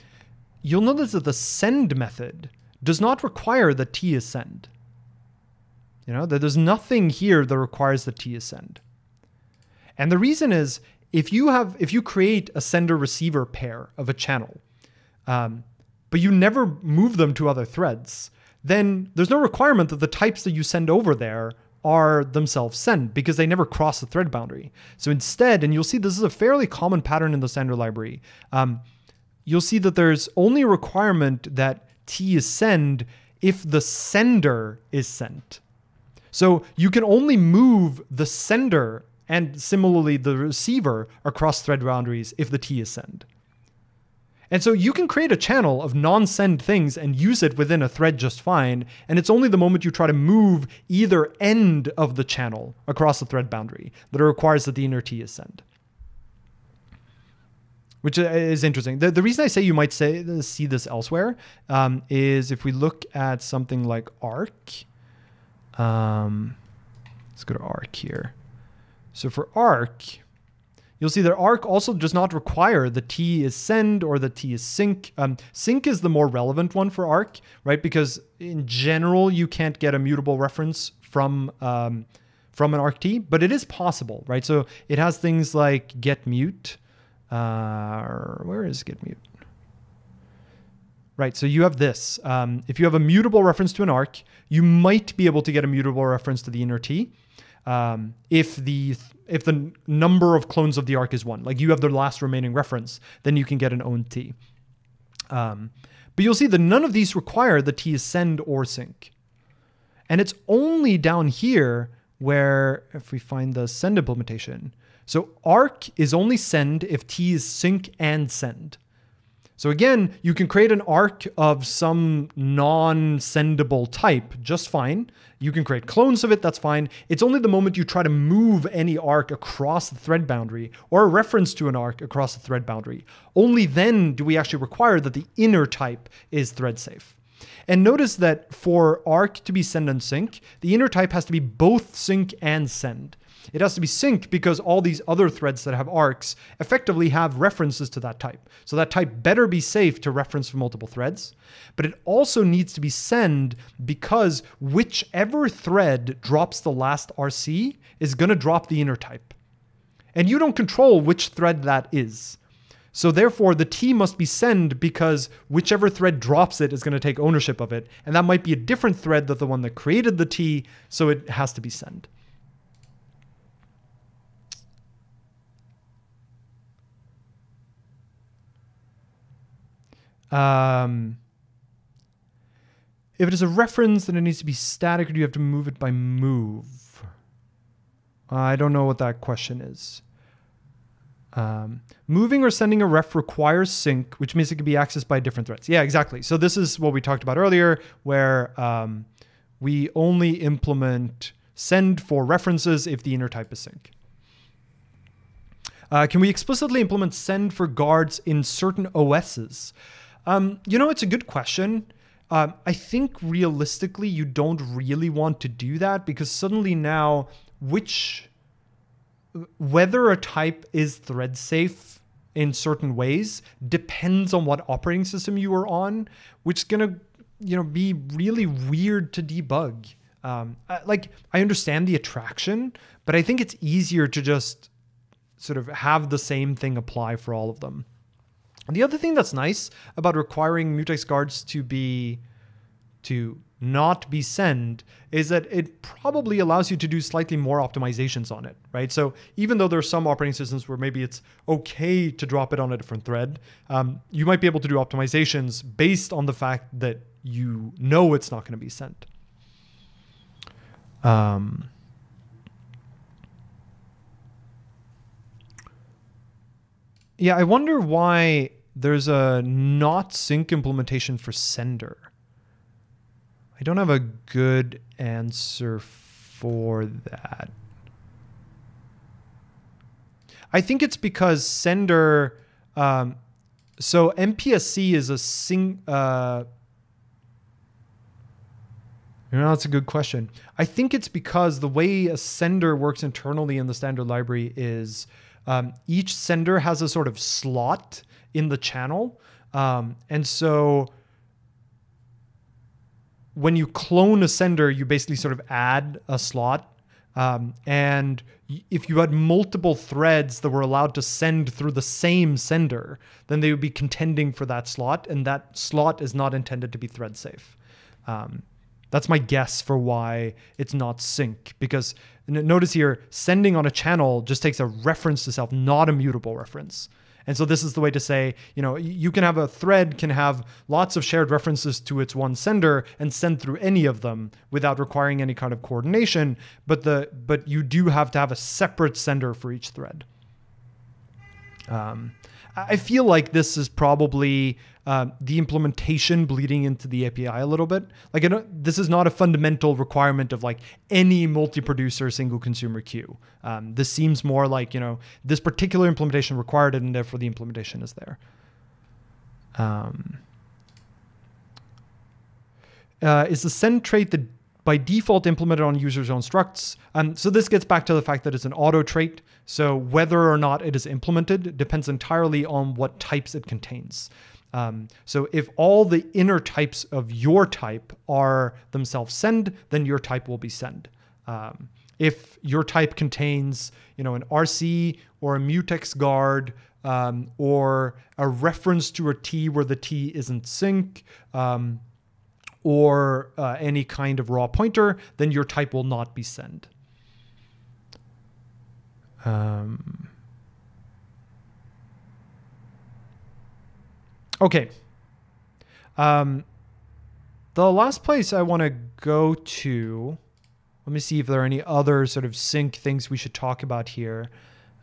you'll notice that the send method does not require that T is send. You know, that there's nothing here that requires that T is send. And the reason is if you have if you create a sender receiver pair of a channel, um, but you never move them to other threads, then there's no requirement that the types that you send over there are themselves send because they never cross the thread boundary. So instead, and you'll see this is a fairly common pattern in the standard library, um, you'll see that there's only a requirement that T is send if the sender is sent. So you can only move the sender and similarly the receiver across thread boundaries if the T is send. And so you can create a channel of non-send things and use it within a thread just fine. And it's only the moment you try to move either end of the channel across the thread boundary that it requires that the inner T is send. Which is interesting. The, the reason I say you might say see this elsewhere um, is if we look at something like arc. Um, let's go to arc here. So for arc, You'll see that arc also does not require the T is send or the T is sync. Um, sync is the more relevant one for arc, right? Because in general, you can't get a mutable reference from um, from an arc T, but it is possible, right? So it has things like get mute. Uh, where is get mute? Right, so you have this. Um, if you have a mutable reference to an arc, you might be able to get a mutable reference to the inner T um, if the if the number of clones of the arc is one, like you have the last remaining reference, then you can get an own T. Um, but you'll see that none of these require the T is send or sync. And it's only down here where, if we find the send implementation, so arc is only send if T is sync and send. So again, you can create an arc of some non-sendable type just fine. You can create clones of it, that's fine. It's only the moment you try to move any arc across the thread boundary or a reference to an arc across the thread boundary. Only then do we actually require that the inner type is thread safe. And notice that for arc to be send and sync, the inner type has to be both sync and send. It has to be sync because all these other threads that have arcs effectively have references to that type. So that type better be safe to reference for multiple threads. But it also needs to be send because whichever thread drops the last RC is going to drop the inner type. And you don't control which thread that is. So therefore, the T must be send because whichever thread drops it is going to take ownership of it. And that might be a different thread than the one that created the T, so it has to be send. Um, if it is a reference, then it needs to be static, or do you have to move it by move? I don't know what that question is. Um, moving or sending a ref requires sync, which means it can be accessed by different threads. Yeah, exactly. So this is what we talked about earlier, where um, we only implement send for references if the inner type is sync. Uh, can we explicitly implement send for guards in certain OSs? Um, you know, it's a good question. Um, I think realistically, you don't really want to do that because suddenly now, which whether a type is thread safe in certain ways depends on what operating system you are on, which is gonna you know be really weird to debug. Um, like I understand the attraction, but I think it's easier to just sort of have the same thing apply for all of them. The other thing that's nice about requiring mutex guards to be to not be send is that it probably allows you to do slightly more optimizations on it, right? So even though there are some operating systems where maybe it's okay to drop it on a different thread, um, you might be able to do optimizations based on the fact that you know it's not going to be sent. Um, yeah, I wonder why there's a not sync implementation for sender. I don't have a good answer for that. I think it's because sender. Um, so MPSC is a sing. Uh, you know, that's a good question. I think it's because the way a sender works internally in the standard library is um, each sender has a sort of slot in the channel. Um, and so when you clone a sender, you basically sort of add a slot. Um, and if you had multiple threads that were allowed to send through the same sender, then they would be contending for that slot, and that slot is not intended to be thread safe. Um, that's my guess for why it's not sync. Because notice here, sending on a channel just takes a reference to self, not a mutable reference. And so this is the way to say, you know, you can have a thread can have lots of shared references to its one sender and send through any of them without requiring any kind of coordination, but the but you do have to have a separate sender for each thread. Um, I feel like this is probably uh, the implementation bleeding into the API a little bit. Like, this is not a fundamental requirement of like any multi-producer single consumer queue. Um, this seems more like you know this particular implementation required it, and therefore the implementation is there. Um, uh, is the send trait the by default implemented on user's own structs. Um, so this gets back to the fact that it's an auto trait. So whether or not it is implemented depends entirely on what types it contains. Um, so if all the inner types of your type are themselves send, then your type will be send. Um, if your type contains, you know, an RC or a mutex guard um, or a reference to a T where the T isn't sync, um, or uh, any kind of raw pointer, then your type will not be send. Um, okay. Um, the last place I want to go to, let me see if there are any other sort of sync things we should talk about here.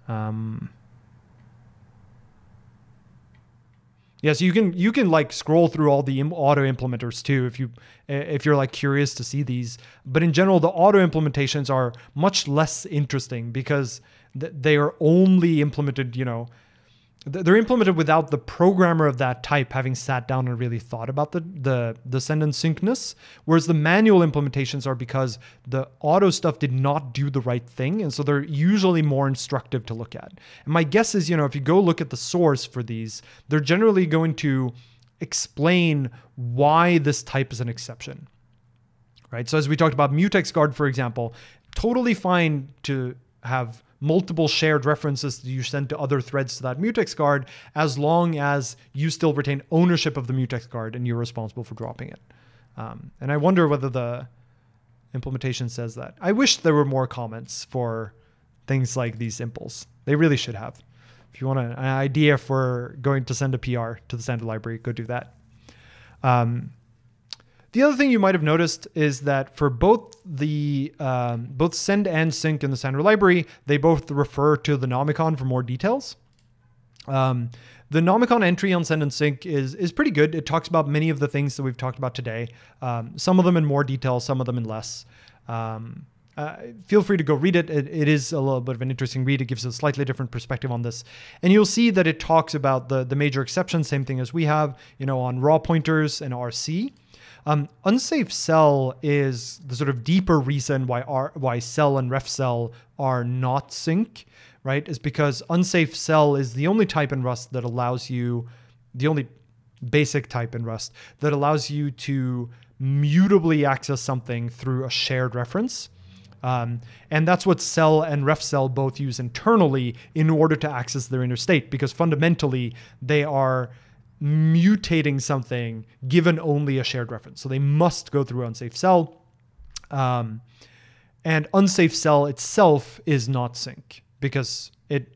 Um, Yeah, so you can you can like scroll through all the auto implementers too if you if you're like curious to see these. But in general, the auto implementations are much less interesting because they are only implemented, you know, they're implemented without the programmer of that type having sat down and really thought about the the the send and syncness whereas the manual implementations are because the auto stuff did not do the right thing and so they're usually more instructive to look at. And my guess is you know if you go look at the source for these they're generally going to explain why this type is an exception right? So as we talked about mutex guard for example totally fine to have multiple shared references that you send to other threads to that mutex guard as long as you still retain ownership of the mutex guard and you're responsible for dropping it. Um, and I wonder whether the implementation says that. I wish there were more comments for things like these impls. They really should have. If you want an idea for going to send a PR to the standard library, go do that. Um, the other thing you might have noticed is that for both the um, both send and sync in the standard library, they both refer to the Nomicon for more details. Um, the Nomicon entry on send and sync is is pretty good. It talks about many of the things that we've talked about today. Um, some of them in more detail, some of them in less. Um, uh, feel free to go read it. it. It is a little bit of an interesting read. It gives a slightly different perspective on this, and you'll see that it talks about the the major exceptions, same thing as we have, you know, on raw pointers and RC. Um, unsafe cell is the sort of deeper reason why R, why cell and ref cell are not sync, right? Is because unsafe cell is the only type in Rust that allows you, the only basic type in Rust that allows you to mutably access something through a shared reference. Um, and that's what cell and ref cell both use internally in order to access their inner state, because fundamentally they are mutating something given only a shared reference. So they must go through unsafe cell. Um, and unsafe cell itself is not sync because it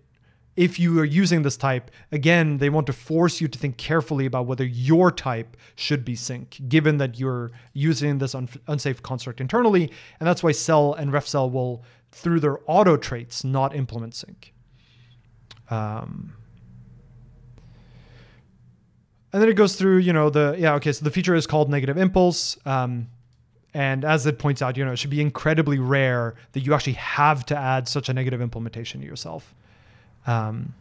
if you are using this type, again, they want to force you to think carefully about whether your type should be sync, given that you're using this un- unsafe construct internally. And that's why cell and ref cell will, through their auto traits, not implement sync. Um, and then it goes through, you know, the, yeah, okay, so the feature is called negative impls. Um, and as it points out, you know, it should be incredibly rare that you actually have to add such a negative implementation to yourself. Um,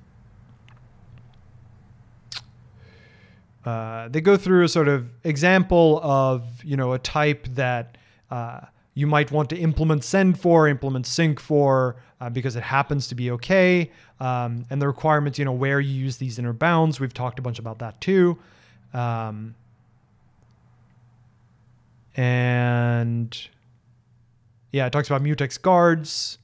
uh, they go through a sort of example of, you know, a type that uh, you might want to implement send for, implement sync for, uh, because it happens to be okay um, and the requirements, you know, where you use these inner bounds. We've talked a bunch about that too. Um, and yeah, it talks about mutex guards.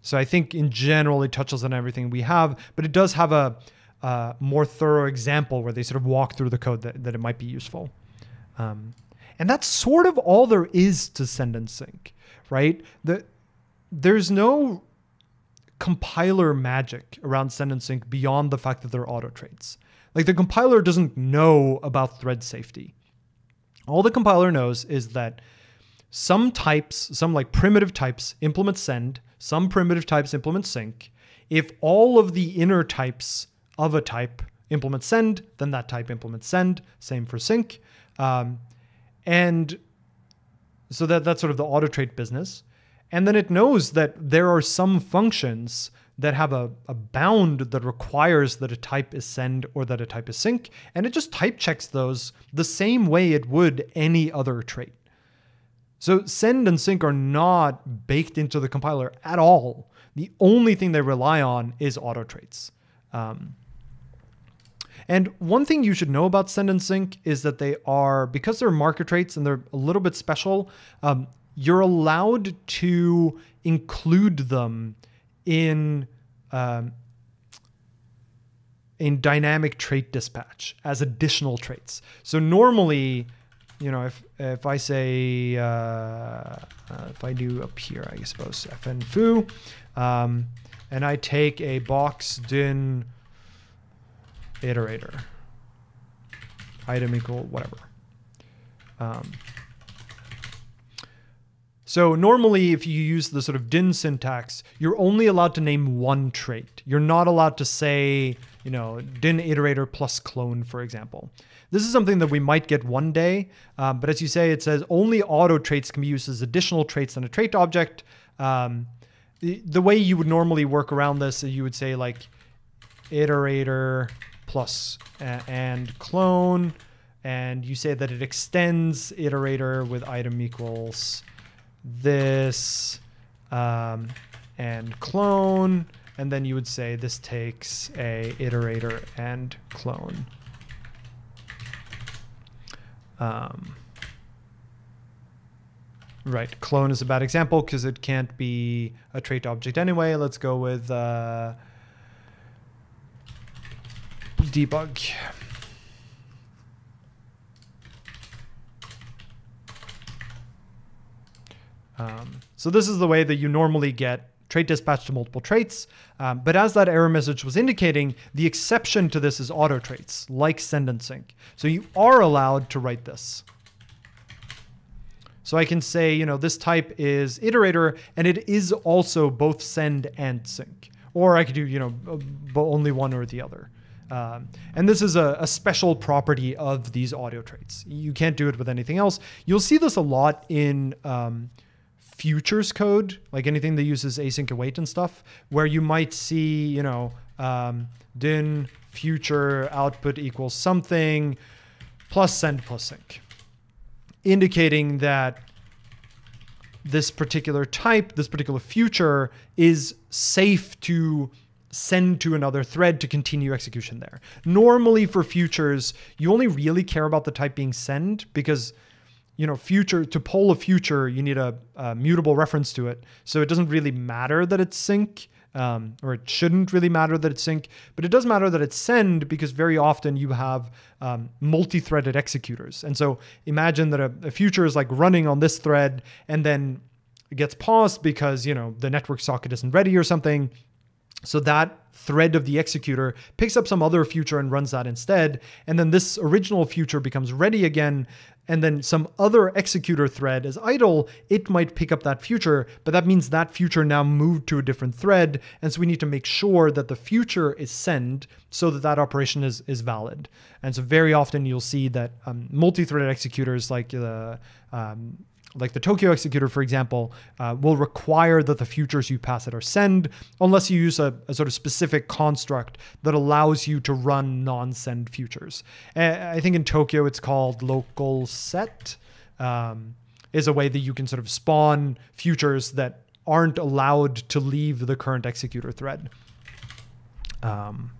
So I think in general it touches on everything we have, but it does have a, a more thorough example where they sort of walk through the code that, that it might be useful. Um, and that's sort of all there is to send and sync, right? The, there's no compiler magic around send and sync beyond the fact that they're auto traits. Like the compiler doesn't know about thread safety. All the compiler knows is that some types, some like primitive types implement send, some primitive types implement sync. If all of the inner types of a type implement send, then that type implements send. Same for sync. Um, and so that that's sort of the auto trait business. And then it knows that there are some functions that have a, a bound that requires that a type is send or that a type is sync. And it just type checks those the same way it would any other trait. So send and sync are not baked into the compiler at all. The only thing they rely on is auto traits. Um, and one thing you should know about send and sync is that they are, because they're marker traits and they're a little bit special, um, you're allowed to include them in um, in dynamic trait dispatch as additional traits. So normally, you know, if if I say uh, uh, if I do up here, I suppose fn foo, um, and I take a box dyn iterator item equal whatever. Um, So normally, if you use the sort of dyn syntax, you're only allowed to name one trait. You're not allowed to say, you know, dyn iterator plus clone, for example. This is something that we might get one day, um, but as you say, it says only auto traits can be used as additional traits in a trait object. Um, the, the way you would normally work around this, is you would say like iterator plus and clone, and you say that it extends iterator with item equals this um, and clone, and then you would say this takes a iterator and clone. Um, right, clone is a bad example because it can't be a trait object anyway. Let's go with uh, debug. Um, so this is the way that you normally get trait dispatch to multiple traits. Um, but as that error message was indicating, the exception to this is auto traits, like send and sync. So you are allowed to write this. So I can say, you know, this type is iterator, and it is also both send and sync. Or I could do, you know, only one or the other. Um, and this is a, a, special property of these auto traits. You can't do it with anything else. You'll see this a lot in um, futures code, like anything that uses async await and stuff, where you might see, you know, um, dyn future output equals something plus send plus sync, indicating that this particular type, this particular future is safe to send to another thread to continue execution there. Normally for futures, you only really care about the type being send because you know, future to poll a future, you need a, a, mutable reference to it. So it doesn't really matter that it's sync, um, or it shouldn't really matter that it's sync, but it does matter that it's send because very often you have um, multi-threaded executors. And so imagine that a, a future is like running on this thread and then it gets paused because, you know, the network socket isn't ready or something. So that thread of the executor picks up some other future and runs that instead. And then this original future becomes ready again. And then some other executor thread is idle, it might pick up that future, but that means that future now moved to a different thread. And so we need to make sure that the future is send so that that operation is, is valid. And so very often you'll see that um, multi-threaded executors like the um, like the Tokio executor, for example, uh, will require that the futures you pass it are send, unless you use a, a, sort of specific construct that allows you to run non-send futures. I think in Tokio it's called local set, um, is a way that you can sort of spawn futures that aren't allowed to leave the current executor thread. Um,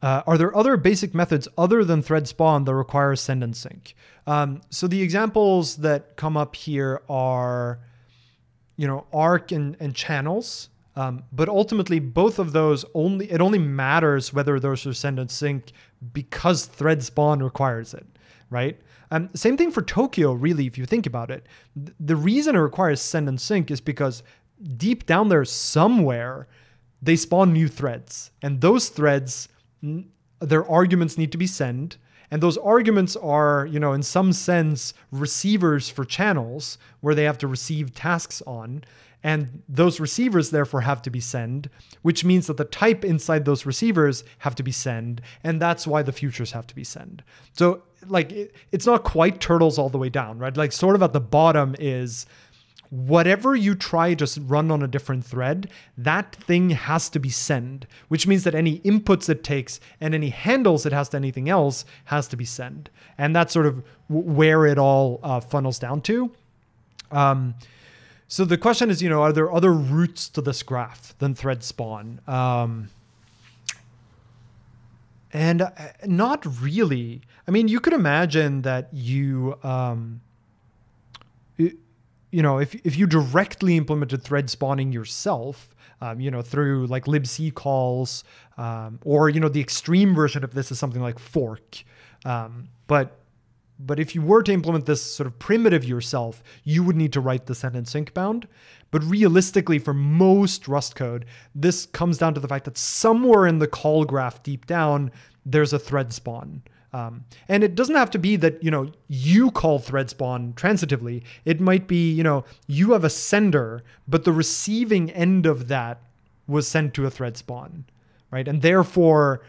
Uh, are there other basic methods other than thread spawn that require send and sync? Um, so the examples that come up here are, you know, arc and, and channels. Um, but ultimately, both of those only it only matters whether those are send and sync because thread spawn requires it, right? Um, same thing for Tokio, really, if you think about it. The reason it requires send and sync is because deep down there somewhere, they spawn new threads, and those threads their arguments need to be sent and those arguments are you know in some sense receivers for channels where they have to receive tasks on and those receivers therefore have to be send which means that the type inside those receivers have to be send and that's why the futures have to be send. So like it, it's not quite turtles all the way down right? Like sort of at the bottom is whatever you try to run on a different thread, that thing has to be send, which means that any inputs it takes and any handles it has to anything else has to be send. And that's sort of where it all uh, funnels down to. Um, so the question is, you know, are there other routes to this graph than thread spawn? Um, and uh, not really. I mean, you could imagine that you, um, you know, if, if you directly implemented thread spawning yourself, um, you know, through like libc calls, um, or you know, the extreme version of this is something like fork. Um, but but if you were to implement this sort of primitive yourself, you would need to write the send and sync bound. But realistically, for most Rust code, this comes down to the fact that somewhere in the call graph deep down, there's a thread spawn. Um, and it doesn't have to be that you know you call thread spawn transitively. It might be you know you have a sender, but the receiving end of that was sent to a thread spawn, right? And therefore,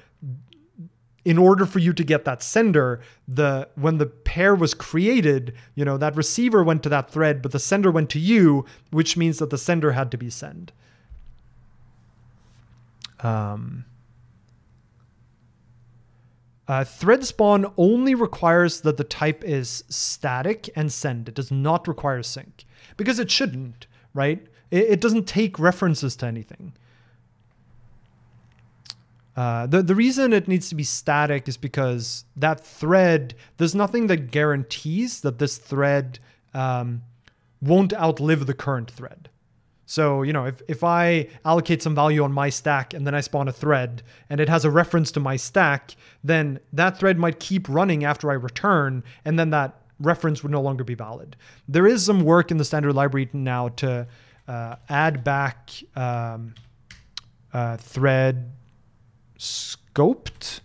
in order for you to get that sender, the when the pair was created, you know that receiver went to that thread, but the sender went to you, which means that the sender had to be sent. Um, uh, thread spawn only requires that the type is static and send. It does not require sync because it shouldn't, right? It, it doesn't take references to anything. Uh, the, the reason it needs to be static is because that thread, there's nothing that guarantees that this thread um, won't outlive the current thread. So, you know, if, if I allocate some value on my stack and then I spawn a thread and it has a reference to my stack, then that thread might keep running after I return and then that reference would no longer be valid. There is some work in the standard library now to uh, add back um, uh, thread scoped,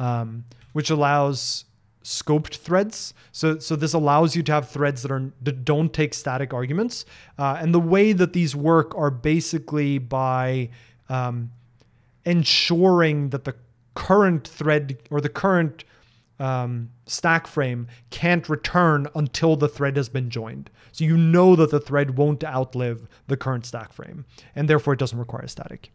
um, which allows scoped threads. So, so this allows you to have threads that are that don't take static arguments. Uh, and the way that these work are basically by um, ensuring that the current thread or the current um, stack frame can't return until the thread has been joined. So you know that the thread won't outlive the current stack frame, and therefore it doesn't require a static.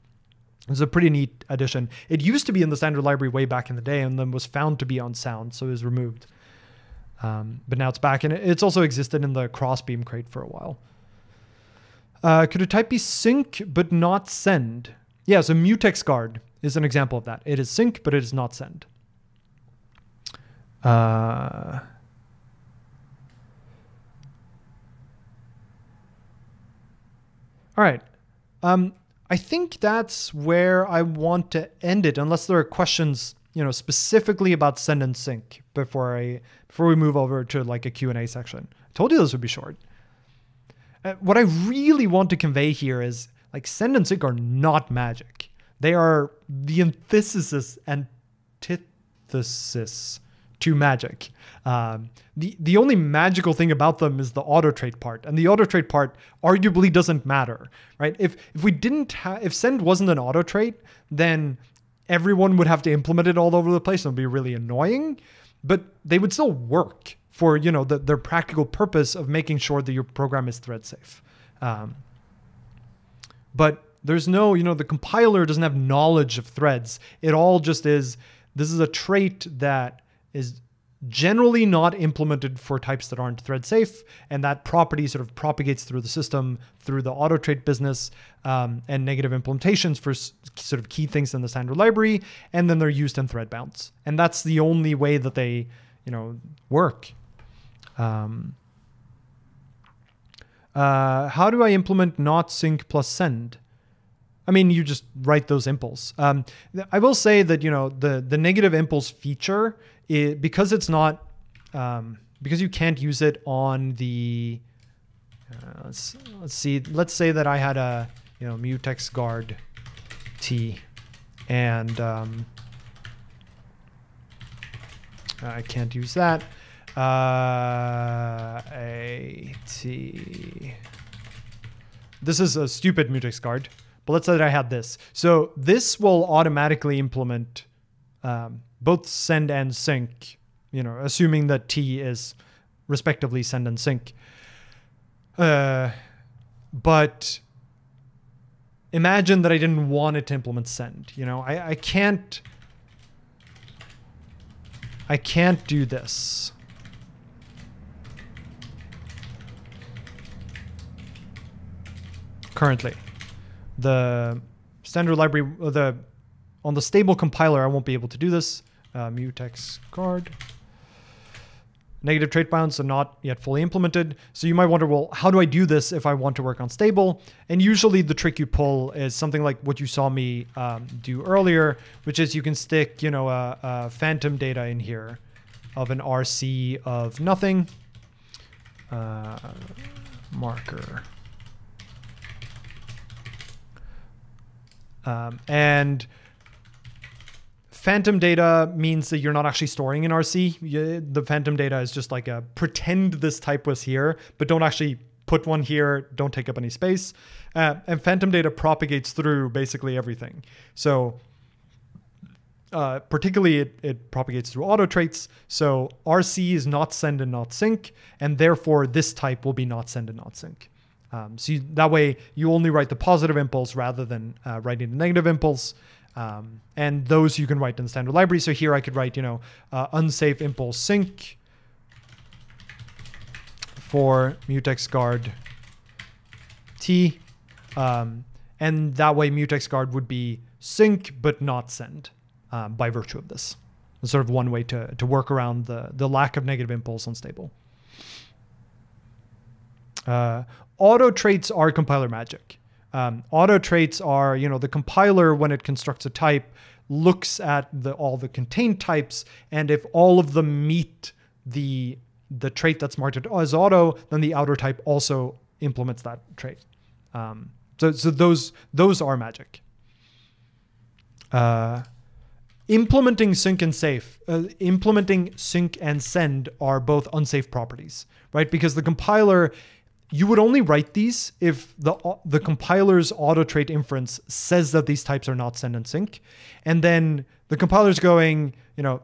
It's a pretty neat addition. It used to be in the standard library way back in the day and then was found to be unsound, so it was removed. Um, but now it's back, and it's also existed in the Crossbeam crate for a while. Uh, could a type be sync but not send? Yeah, so mutex guard is an example of that. It is sync, but it is not send. Uh, all right. Um, I think that's where I want to end it, unless there are questions, you know, specifically about send and sync before I before we move over to like a Q&A section. I told you this would be short. Uh, what I really want to convey here is like send and sync are not magic. They are the antithesis and, antithesis to magic. Um, the the only magical thing about them is the auto trait part, and the auto trait part arguably doesn't matter, right? If if we didn't have if send wasn't an auto trait, then everyone would have to implement it all over the place and it'd be really annoying, but they would still work for you know the, their practical purpose of making sure that your program is thread safe. Um, but there's no you know the compiler doesn't have knowledge of threads. It all just is. This is a trait that is generally not implemented for types that aren't thread safe, and that property sort of propagates through the system through the auto trait business um, and negative implementations for sort of key things in the standard library, and then they're used in thread bounds and that's the only way that they, you know, work. Um, uh, how do I implement not sync plus send? I mean, you just write those impls. Um, I will say that you know the the negative impls feature it, because it's not um, because you can't use it on the uh, let's let's see let's say that I had a you know mutex guard t and um, I can't use that. Uh, a t. This is a stupid mutex guard but let's say that I had this so this will automatically implement um, both send and sync, you know, assuming that T is respectively send and sync. Uh, but imagine that I didn't want it to implement send. You know, I, I can't. I can't do this. Currently, the standard library, the on the stable compiler, I won't be able to do this uh, mutex guard. Negative trait bounds are not yet fully implemented. So you might wonder, well, how do I do this if I want to work on stable? And usually the trick you pull is something like what you saw me um, do earlier, which is you can stick, you know, a, a phantom data in here of an RC of nothing. Uh, marker. Um, and phantom data means that you're not actually storing in RC. You, the phantom data is just like a pretend this type was here, but don't actually put one here, don't take up any space. Uh, and phantom data propagates through basically everything. So uh, particularly it, it propagates through auto traits. So RC is not send and not sync, and therefore this type will be not send and not sync. Um, so you, that way you only write the positive impls rather than uh, writing the negative impls. Um, and those you can write in the standard library. So here I could write, you know, uh, unsafe impulse sync for mutex guard T. Um, and that way mutex guard would be sync but not send um, by virtue of this. It's sort of one way to, to work around the, the lack of negative impls on stable. Uh, auto traits are compiler magic. Um, auto traits are, you know, the compiler when it constructs a type looks at the all the contained types, and if all of them meet the the trait that's marked as auto, then the outer type also implements that trait. Um, so so those those are magic. Uh, implementing sync and safe, uh, implementing sync and send are both unsafe properties, right? Because the compiler, you would only write these if the the compiler's auto trait inference says that these types are not send and sync, and then the compiler's going, you know,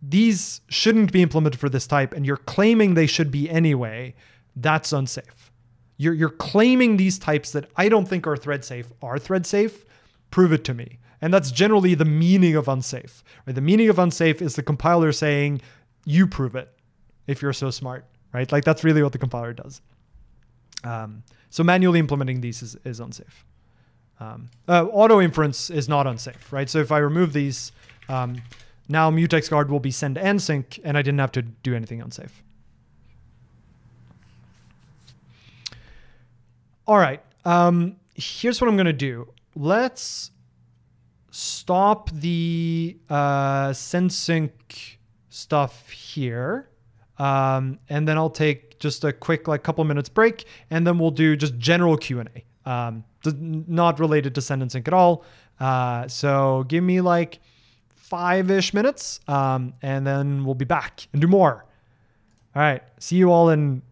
these shouldn't be implemented for this type, and you're claiming they should be anyway. That's unsafe. You're you're claiming these types that I don't think are thread safe are thread safe. Prove it to me and that's generally the meaning of unsafe. Right? The meaning of unsafe is the compiler saying, you prove it if you're so smart, right? Like that's really what the compiler does. Um, so manually implementing these is, is unsafe. Um, uh, auto inference is not unsafe, right? So if I remove these, um, now mutex guard will be send and sync, and I didn't have to do anything unsafe. All right, um, here's what I'm gonna do. Let's stop the uh, SendSync stuff here. Um, and then I'll take just a quick like couple minutes break, and then we'll do just general Q and A, um, not related to send and sync at all. Uh, so give me like five ish minutes, um, and then we'll be back and do more. All right, see you all in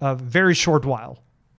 a very short while.